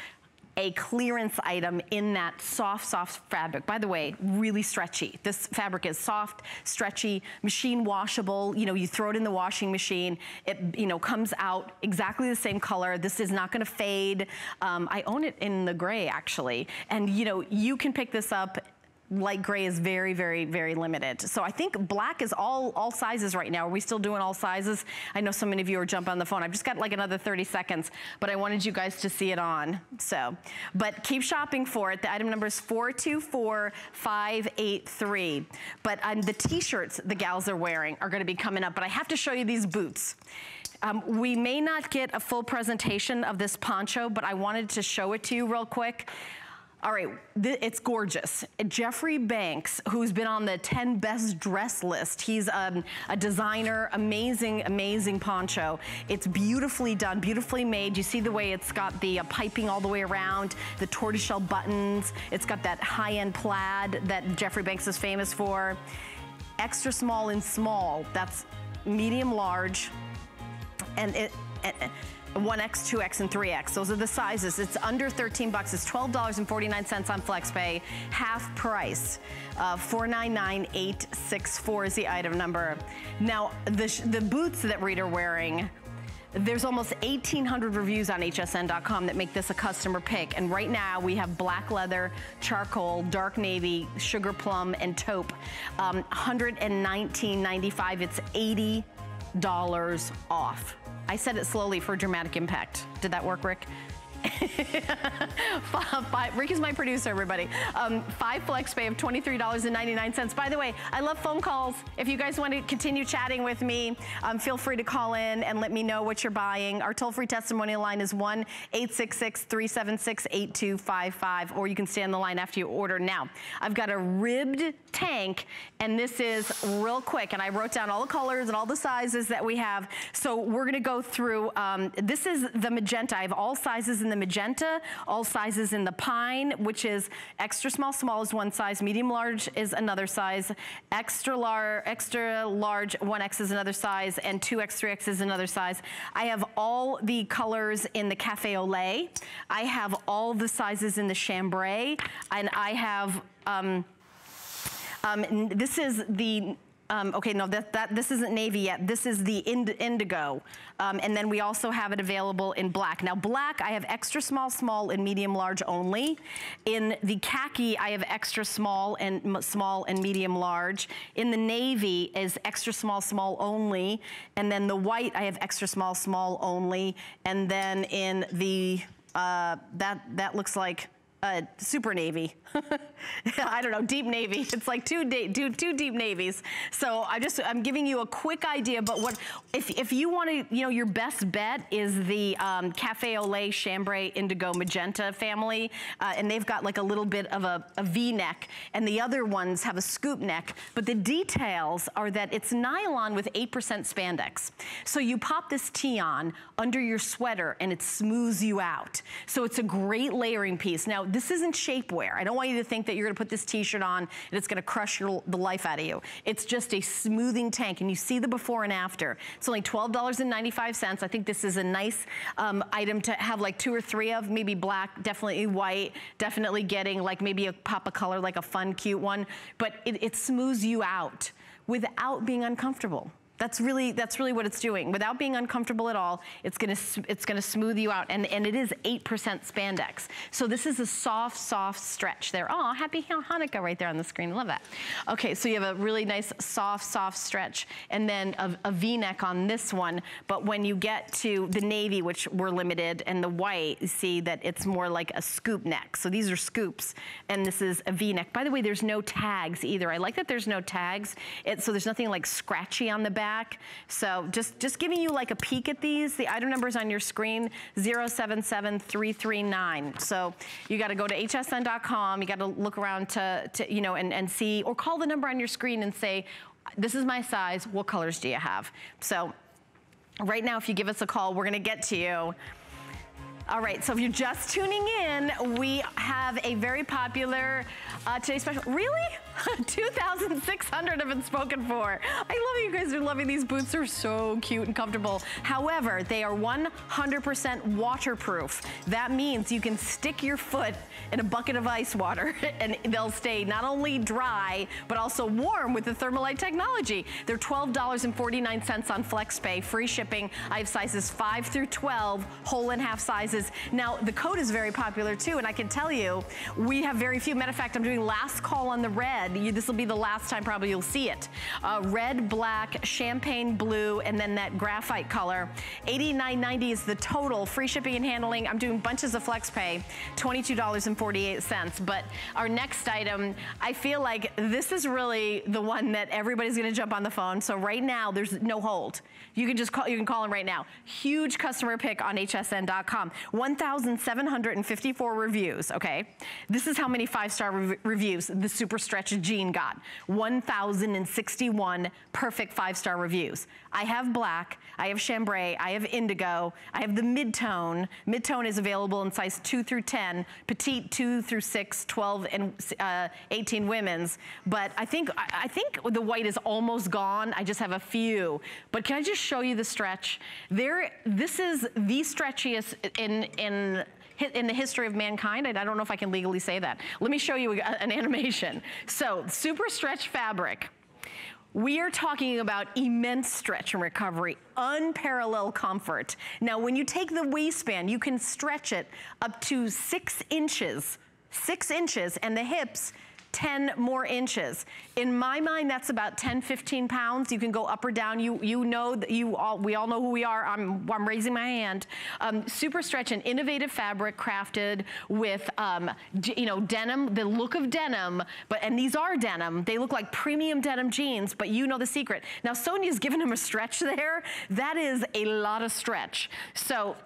a clearance item in that soft, soft fabric. By the way, really stretchy. This fabric is soft, stretchy, machine washable. You know, you throw it in the washing machine, it, you know, comes out exactly the same color. This is not gonna fade. Um, I own it in the gray, actually. And, you know, you can pick this up light gray is very, very, very limited. So I think black is all, all sizes right now. Are we still doing all sizes? I know so many of you are jumping on the phone. I've just got like another 30 seconds, but I wanted you guys to see it on. So, but keep shopping for it. The item number is 424583. But um, the t-shirts the gals are wearing are gonna be coming up, but I have to show you these boots. Um, we may not get a full presentation of this poncho, but I wanted to show it to you real quick. All right, it's gorgeous. Jeffrey Banks, who's been on the 10 best dress list. He's um, a designer, amazing, amazing poncho. It's beautifully done, beautifully made. You see the way it's got the uh, piping all the way around, the tortoiseshell buttons. It's got that high-end plaid that Jeffrey Banks is famous for. Extra small and small, that's medium large. And it, it 1X, 2X, and 3X. Those are the sizes. It's under 13 bucks. It's $12.49 on FlexPay, half price. Uh, 499864 is the item number. Now, the, the boots that Reed are wearing, there's almost 1,800 reviews on hsn.com that make this a customer pick. And right now we have black leather, charcoal, dark navy, sugar plum, and taupe. Um, $119.95. It's $80 off. I said it slowly for dramatic impact. Did that work, Rick? five, Rick is my producer, everybody. Um, five flex pay of $23.99. By the way, I love phone calls. If you guys want to continue chatting with me, um, feel free to call in and let me know what you're buying. Our toll-free testimonial line is 1-866-376-8255, or you can stay on the line after you order. Now, I've got a ribbed tank, and this is real quick, and I wrote down all the colors and all the sizes that we have. So we're gonna go through, um, this is the magenta. I have all sizes in the magenta, all sizes in the pine, which is extra small, small is one size, medium large is another size, extra large, extra large 1X is another size, and 2X, 3X is another size. I have all the colors in the Cafe au lait. I have all the sizes in the chambray, and I have, um, um, this is the um, okay, no, that, that, this isn't navy yet. This is the ind indigo. Um, and then we also have it available in black. Now black, I have extra small, small, and medium large only. In the khaki, I have extra small and small and medium large. In the navy is extra small, small only. And then the white, I have extra small, small only. And then in the, uh, that, that looks like uh, super navy. I don't know, deep navy. It's like two, two, two deep navies. So I'm just, I'm giving you a quick idea, but what, if, if you want to, you know, your best bet is the um, Cafe au lait Chambray Indigo Magenta family. Uh, and they've got like a little bit of a a V-neck and the other ones have a scoop neck. But the details are that it's nylon with 8% spandex. So you pop this tee on under your sweater and it smooths you out. So it's a great layering piece. Now, this isn't shapewear. I don't want you to think that you're gonna put this t-shirt on and it's gonna crush your, the life out of you. It's just a smoothing tank and you see the before and after. It's only $12.95. I think this is a nice um, item to have like two or three of, maybe black, definitely white, definitely getting like maybe a pop of color, like a fun, cute one. But it, it smooths you out without being uncomfortable. That's really, that's really what it's doing. Without being uncomfortable at all, it's gonna, it's gonna smooth you out. And, and it is 8% spandex. So this is a soft, soft stretch there. Oh, happy Hanukkah right there on the screen. Love that. Okay, so you have a really nice, soft, soft stretch. And then a a V-neck on this one. But when you get to the navy, which we're limited, and the white, you see that it's more like a scoop neck. So these are scoops. And this is a V-neck. By the way, there's no tags either. I like that there's no tags. It, so there's nothing like scratchy on the back back. So just, just giving you like a peek at these. The item number is on your screen, 077339. So you got to go to hsn.com. You got to look around to, to you know, and, and see, or call the number on your screen and say, this is my size. What colors do you have? So right now, if you give us a call, we're to get to you. All right, so if you're just tuning in, we have a very popular uh, today's special. Really? 2,600 have been spoken for. I love you guys are loving these boots. They're so cute and comfortable. However, they are 100% waterproof. That means you can stick your foot in a bucket of ice water and they'll stay not only dry, but also warm with the Thermolite technology. They're $12.49 on FlexPay, free shipping. I have sizes 5 through 12, whole and half sizes. Now, the coat is very popular too, and I can tell you, we have very few. Matter of fact, I'm doing last call on the red red. You, this will be the last time probably you'll see it. Uh, red, black, champagne blue, and then that graphite color. $89.90 is the total. Free shipping and handling. I'm doing bunches of flex pay. $22.48. But our next item, I feel like this is really the one that everybody's gonna jump on the phone. So right now, there's no hold. You can just call, you can call them right now. Huge customer pick on hsn.com. 1,754 reviews, okay? This is how many five-star re reviews the Super Stretch Jean got. 1,061 perfect five-star reviews. I have black, I have chambray, I have indigo, I have the mid-tone. Mid-tone is available in size 2 through 10, petite 2 through 6, 12 and uh, 18 women's. But I think, I think the white is almost gone. I just have a few. But can I just show you the stretch? There, this is the stretchiest in, in in the history of mankind. I don't know if I can legally say that. Let me show you an animation. So super stretch fabric. We are talking about immense stretch and recovery, unparalleled comfort. Now, when you take the waistband, you can stretch it up to six inches, six inches, and the hips 10 more inches. In my mind, that's about 10, 15 pounds. You can go up or down. You you know that you all we all know who we are. I'm I'm raising my hand. Um, super stretch, an innovative fabric crafted with um, you know denim, the look of denim, but and these are denim. They look like premium denim jeans, but you know the secret. Now Sonia's given him a stretch there. That is a lot of stretch. So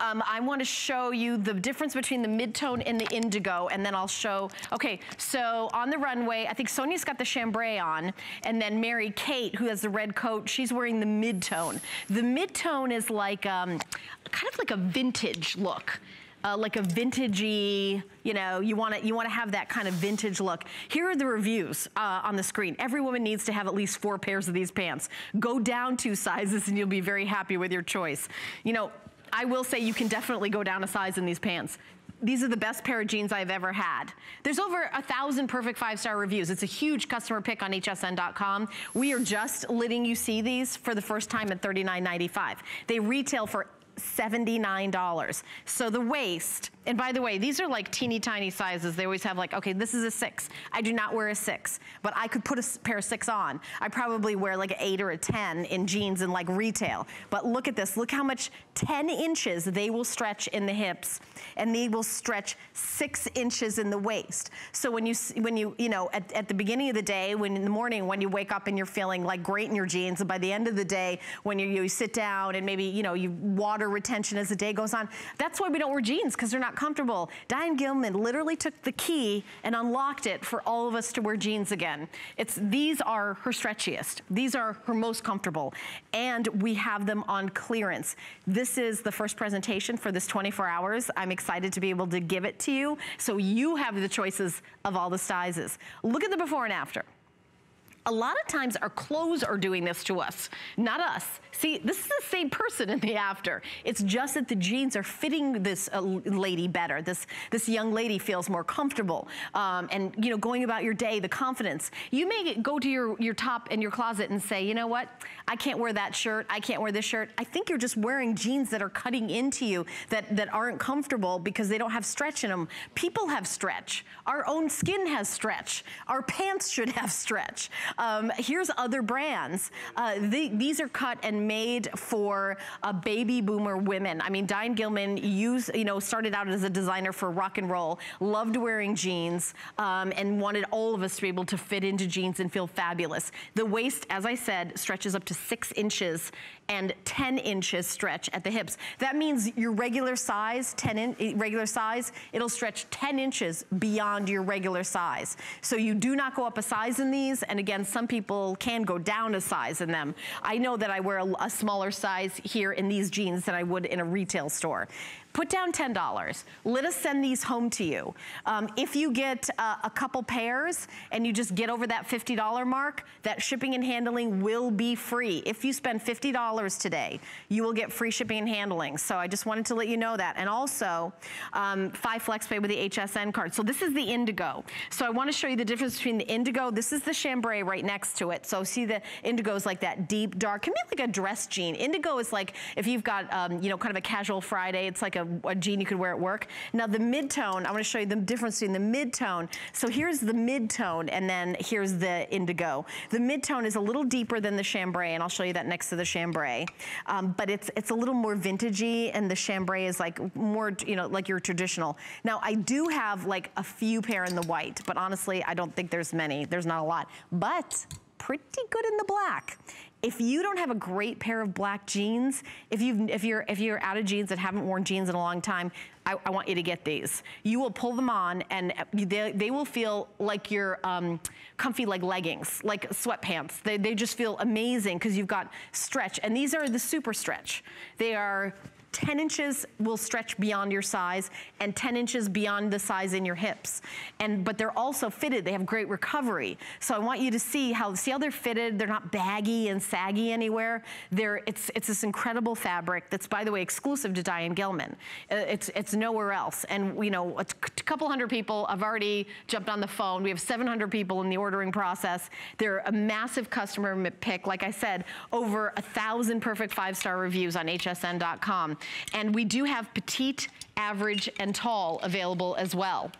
um, I want to show you the difference between the mid-tone and the indigo, and then I'll show, okay, so on the runway, I think Sonia's got the chambray on, and then Mary Kate, who has the red coat, she's wearing the mid-tone. The mid-tone is like, um, kind of like a vintage look. Uh, like a vintagey, you know, you want to you want to have that kind of vintage look. Here are the reviews uh, on the screen. Every woman needs to have at least four pairs of these pants. Go down two sizes and you'll be very happy with your choice. You know, I will say you can definitely go down a size in these pants. These are the best pair of jeans I've ever had. There's over a thousand perfect five-star reviews. It's a huge customer pick on hsn.com. We are just letting you see these for the first time at $39.95. They retail for $79. So the waist, and by the way, these are like teeny tiny sizes. They always have like, okay, this is a six. I do not wear a six, but I could put a pair of six on. I probably wear like an eight or a 10 in jeans and like retail. But look at this, look how much 10 inches they will stretch in the hips and they will stretch six inches in the waist. So when you, when you, you know, at, at the beginning of the day, when in the morning, when you wake up and you're feeling like great in your jeans, and by the end of the day, when you, you sit down and maybe, you know, you water retention as the day goes on, that's why we don't wear jeans, because they're not comfortable. Diane Gilman literally took the key and unlocked it for all of us to wear jeans again. It's, these are her stretchiest. These are her most comfortable. And we have them on clearance. This is the first presentation for this 24 hours. I'm excited to be able to give it to you so you have the choices of all the sizes. Look at the before and after. A lot of times our clothes are doing this to us, not us. See, this is the same person in the after. It's just that the jeans are fitting this uh, lady better. This, this young lady feels more comfortable. Um, and, you know, going about your day, the confidence. You may go to your, your top in your closet and say, you know what? I can't wear that shirt. I can't wear this shirt. I think you're just wearing jeans that are cutting into you that, that aren't comfortable because they don't have stretch in them. People have stretch. Our own skin has stretch. Our pants should have stretch. Um, here's other brands. Uh, the, these are cut and made for uh, baby boomer women. I mean, Diane Gilman used, you know, started out as a designer for rock and roll, loved wearing jeans, um, and wanted all of us to be able to fit into jeans and feel fabulous. The waist, as I said, stretches up to six inches and 10 inches stretch at the hips. That means your regular size, 10 in, eh, regular size, it'll stretch 10 inches beyond your regular size. So you do not go up a size in these, and again, some people can go down a size in them. I know that I wear a, a smaller size here in these jeans than I would in a retail store. Put down $10. Let us send these home to you. Um, if you get uh, a couple pairs and you just get over that $50 mark, that shipping and handling will be free. If you spend $50 today, you will get free shipping and handling. So I just wanted to let you know that. And also, um, five FlexPay with the HSN card. So this is the Indigo. So I want to show you the difference between the Indigo. This is the chambray right next to it. So see the Indigo is like that deep, dark, can be like a dress jean. Indigo is like if you've got, um, you know, kind of a casual Friday, it's like a, a jean you could wear at work. Now the mid-tone, I want to show you the difference between the mid-tone. So here's the mid-tone and then here's the Indigo. The mid-tone is a little deeper than the chambray and I'll show you that next to the chambray. Um, but it's, it's a little more vintagey and the chambray is like more, you know, like your traditional. Now I do have like a few pair in the white, but honestly, I don't think there's many. There's not a lot, but pretty good in the black if you don't have a great pair of black jeans, if you've if you're if you're out of jeans and haven't worn jeans in a long time, I, I, want you to get these. You will pull them on and they, they will feel like you're um, comfy like leggings, like sweatpants. They, they just feel amazing because you've got stretch. And these are the super stretch. They are 10 inches will stretch beyond your size and 10 inches beyond the size in your hips. And But they're also fitted, they have great recovery. So I want you to see how, see how they're fitted, they're not baggy and saggy anywhere. They're, it's, it's this incredible fabric that's, by the way, exclusive to Diane Gilman. Uh, it's, it's nowhere else. And you know, a couple hundred people have already jumped on the phone. We have 700 people in the ordering process. They're a massive customer pick. Like I said, over a thousand perfect five-star reviews on hsn.com. And we do have petite, average, and tall available as well.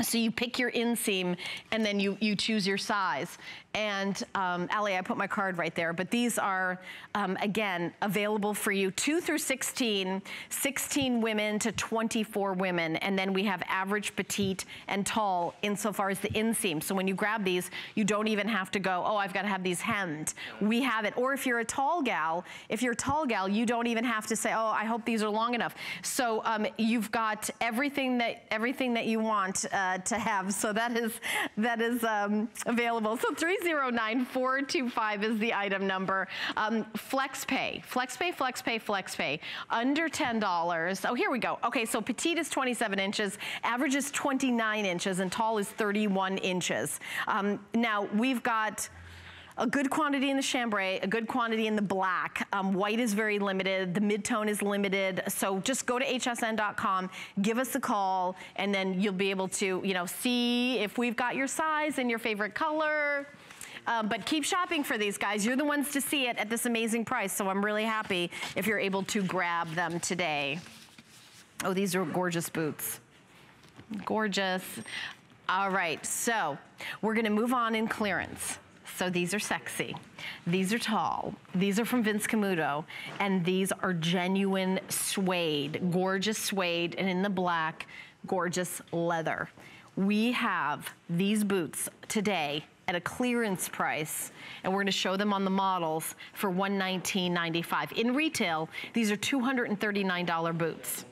So you pick your inseam and then you, you choose your size. And um, Ali, I put my card right there, but these are, um, again, available for you, two through 16, 16 women to 24 women. And then we have average, petite, and tall insofar as the inseam. So when you grab these, you don't even have to go, oh, I've got to have these hemmed. We have it. Or if you're a tall gal, if you're a tall gal, you don't even have to say, oh, I hope these are long enough. So um, you've got everything that everything that you want uh, to have. So that is that is um, available. So three 309-425 is the item number. Um, FlexPay, FlexPay, FlexPay, FlexPay, under $10. Oh, here we go. Okay, so petite is 27 inches, average is 29 inches, and tall is 31 inches. Um, now, we've got a good quantity in the chambray, a good quantity in the black. Um, white is very limited. The mid-tone is limited. So just go to hsn.com, give us a call, and then you'll be able to, you know, see if we've got your size and your favorite color. Um, but keep shopping for these guys. You're the ones to see it at this amazing price. So I'm really happy if you're able to grab them today. Oh, these are gorgeous boots. Gorgeous. All right, so we're gonna move on in clearance. So these are sexy. These are tall. These are from Vince Camuto. And these are genuine suede, gorgeous suede, and in the black, gorgeous leather. We have these boots today at a clearance price, and we're gonna show them on the models for $119.95. In retail, these are $239 boots.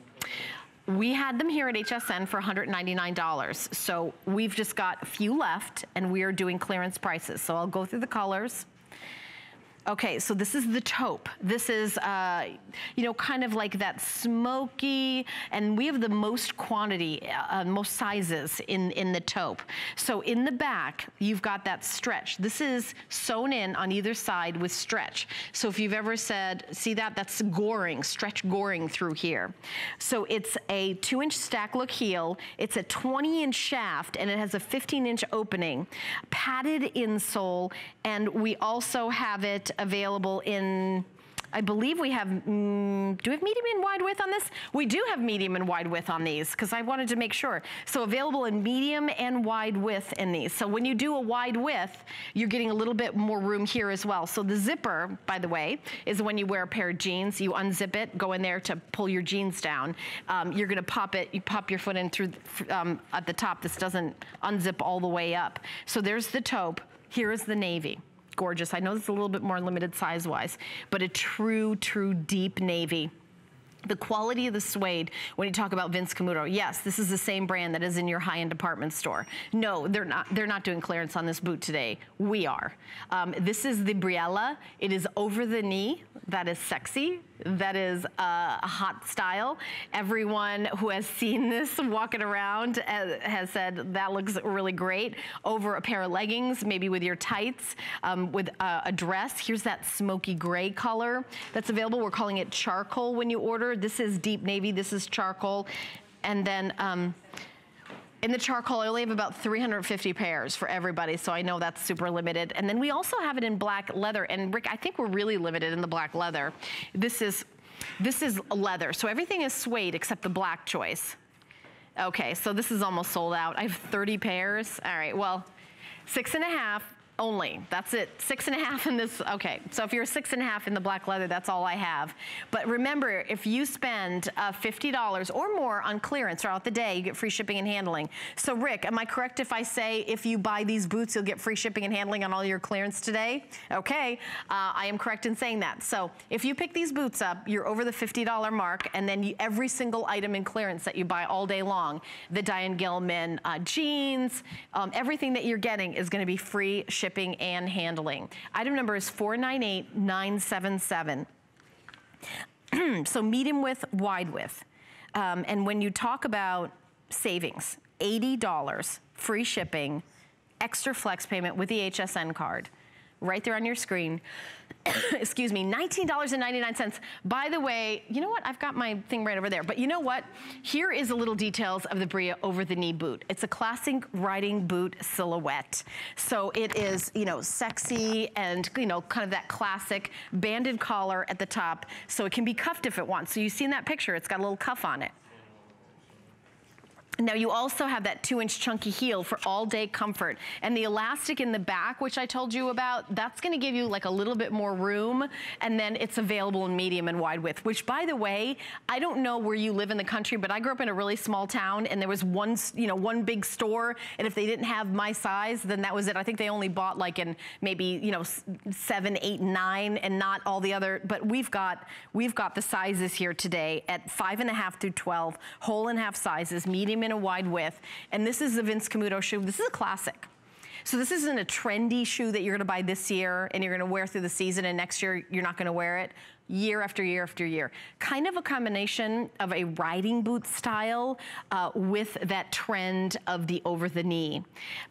We had them here at HSN for $199. So we've just got a few left and we are doing clearance prices. So I'll go through the colors. Okay, so this is the taupe. This is, uh, you know, kind of like that smoky, and we have the most quantity, uh, most sizes in, in the taupe. So in the back, you've got that stretch. This is sewn in on either side with stretch. So if you've ever said, see that, that's goring, stretch goring through here. So it's a two inch stack look heel. It's a 20 inch shaft and it has a 15 inch opening, padded insole, and we also have it available in I believe we have, mm, do we have medium and wide width on this? We do have medium and wide width on these because I wanted to make sure. So available in medium and wide width in these. So when you do a wide width, you're getting a little bit more room here as well. So the zipper, by the way, is when you wear a pair of jeans, you unzip it, go in there to pull your jeans down. Um, you're gonna pop it, you pop your foot in through um, at the top. This doesn't unzip all the way up. So there's the taupe. Here is the navy gorgeous. I know it's a little bit more limited size-wise, but a true, true deep navy. The quality of the suede, when you talk about Vince Camuto, yes, this is the same brand that is in your high-end department store. No, they're not, they're not doing clearance on this boot today. We are. Um, this is the Briella. It is over the knee. That is sexy. That is uh, a hot style. Everyone who has seen this walking around uh, has said that looks really great over a pair of leggings, maybe with your tights, um, with uh, a dress. Here's that smoky gray color that's available. We're calling it charcoal when you order. This is deep navy, this is charcoal. And then, um, in the charcoal, I only have about 350 pairs for everybody, so I know that's super limited. And then we also have it in black leather. And Rick, I think we're really limited in the black leather. This is, this is leather, so everything is suede except the black choice. Okay, so this is almost sold out. I have 30 pairs. All right, well, six and a half, only. That's it. Six and a half in this. Okay, so if you're six and a half in the black leather, that's all I have. But remember, if you spend uh, $50 or more on clearance throughout the day, you get free shipping and handling. So Rick, am I correct if I say if you buy these boots, you'll get free shipping and handling on all your clearance today? Okay, uh, I am correct in saying that. So if you pick these boots up, you're over the $50 mark, and then you, every single item in clearance that you buy all day long, the Diane Gilman uh, jeans, um, everything that you're getting is gonna be free shipping shipping and handling. Item number is 498977. so medium width, wide width. Um, and when you talk about savings, $80, free shipping, extra flex payment with the HSN card, right there on your screen. excuse me, $19.99. By the way, you know what? I've got my thing right over there. But you know what? Here is a little details of the Bria over the knee boot. It's a classic riding boot silhouette. So it is, you know, sexy and, you know, kind of that classic banded collar at the top. So it can be cuffed if it wants. So you've seen that picture. It's got a little cuff on it. Now you also have that two inch chunky heel for all day comfort. And the elastic in the back, which I told you about, that's gonna give you like a little bit more room. And then it's available in medium and wide width, which by the way, I don't know where you live in the country, but I grew up in a really small town and there was one, you know, one big store. And if they didn't have my size, then that was it. I think they only bought like in maybe, you know, seven, eight, nine and not all the other, but we've got, we've got the sizes here today at five and a half through 12, whole and half sizes, medium in a wide width. And this is the Vince Camuto shoe. This is a classic. So this isn't a trendy shoe that you're gonna buy this year and you're gonna wear through the season and next year you're not gonna wear it year after year after year. Kind of a combination of a riding boot style uh, with that trend of the over the knee.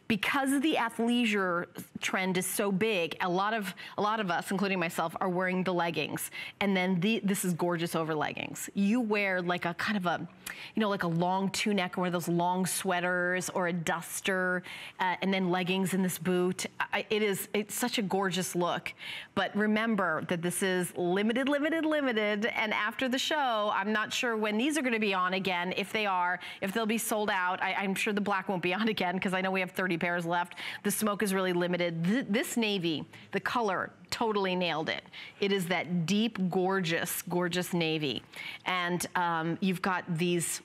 Because the athleisure trend is so big, a lot of a lot of us, including myself, are wearing the leggings. And then the, this is gorgeous over leggings. You wear like a kind of a, you know, like a long two-neck, one of those long sweaters or a duster, uh, and then leggings in this boot. I, it is, it's such a gorgeous look. But remember that this is limited limited, limited, And after the show, I'm not sure when these are gonna be on again. If they are, if they'll be sold out, I, am sure the black won't be on again because I know we have 30 pairs left. The smoke is really limited. Th this navy, the color, totally nailed it. It is that deep, gorgeous, gorgeous navy. And um, you've got these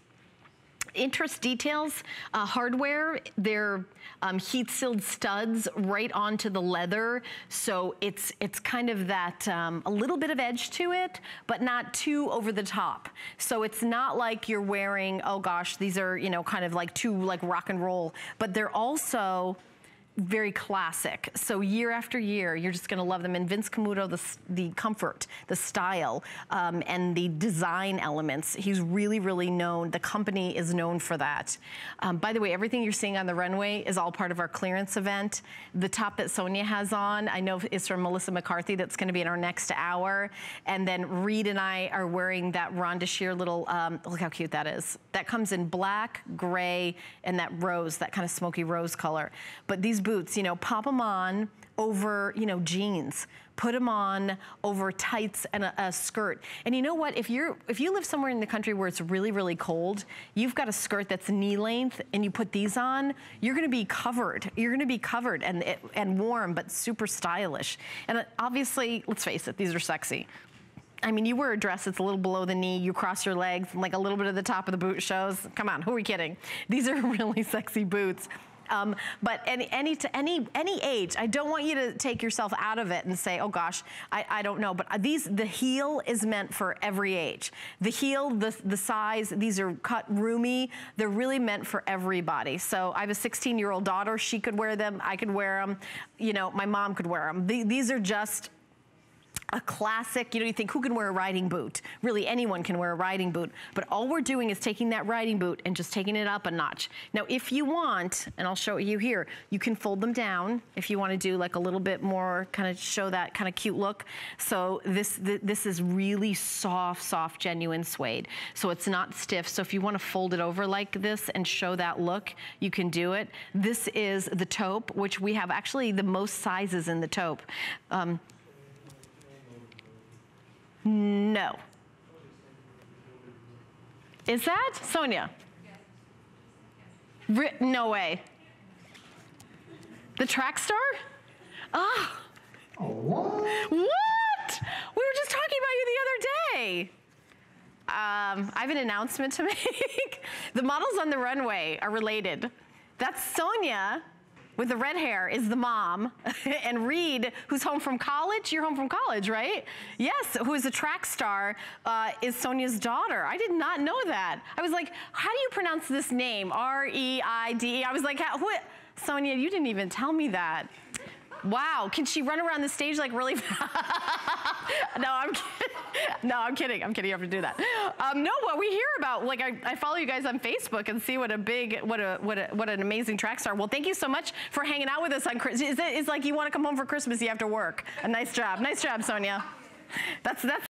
interest details, uh, hardware, they're um, heat sealed studs right onto the leather. So it's, it's kind of that, um, a little bit of edge to it, but not too over the top. So it's not like you're wearing, oh gosh, these are, you know, kind of like too like rock and roll, but they're also very classic. So year after year, you're just gonna love them. And Vince Camuto, the, the comfort, the style, um, and the design elements, he's really, really known, the company is known for that. Um, by the way, everything you're seeing on the runway is all part of our clearance event. The top that Sonia has on, I know is from Melissa McCarthy, that's gonna be in our next hour. And then Reed and I are wearing that Rhonda Shear little, um, look how cute that is. That comes in black, gray, and that rose, that kind of smoky rose color. But these boots, you know, pop them on over, you know, jeans. Put them on over tights and a, a, skirt. And you know what? If you're if you live somewhere in the country where it's really really cold, you've got a skirt that's knee length, and you put these on, you're going to be covered. You're going to be covered and and warm, but super stylish. And uh, obviously, let's face it, these are sexy. I mean, you wear a dress that's a little below the knee, you cross your legs, and like a little bit of the top of the boot shows. Come on, who are we kidding? These are really sexy boots. Um, but any, any, to any, any age, I don't want you to take yourself out of it and say, oh gosh, I, I don't know. But these, the heel is meant for every age. The heel, the, the size, these are cut roomy. They're really meant for everybody. So I have a 16 year old daughter. She could wear them. I could wear them. You know, my mom could wear them. The, these are just a classic, you know, you think who can wear a riding boot? Really anyone can wear a riding boot, but all we're doing is taking that riding boot and just taking it up a notch. Now, if you want, and I'll show you here, you can fold them down if you wanna do like a little bit more, kind of show that kind of cute look. So this, th this is really soft, soft, genuine suede. So it's not stiff. So if you wanna fold it over like this and show that look, you can do it. This is the taupe, which we have actually the most sizes in the taupe. Um, no. Is that? Sonia? Yes. no way. The track star? Ah. Oh. What? What? We were just talking about you the other day. Um, I have an announcement to make. the models on the runway are related. That's Sonia with the red hair is the mom, and Reed, who's home from college, you're home from college, right? Yes, who is a track star, uh, is Sonia's daughter. I did not know that. I was like, how do you pronounce this name? R-E-I-D-E. I was like, what? Sonia, you didn't even tell me that. Wow, can she run around the stage like really fast? no, I'm kidding. No, I'm kidding. I'm kidding. You have to do that. Um, no, what we hear about, like I, I, follow you guys on Facebook and see what a big, what a, what a, what an amazing track star. Well, thank you so much for hanging out with us on Christmas. It's like you want to come home for Christmas, you have to work. A nice job. Nice job, Sonia. That's, that's.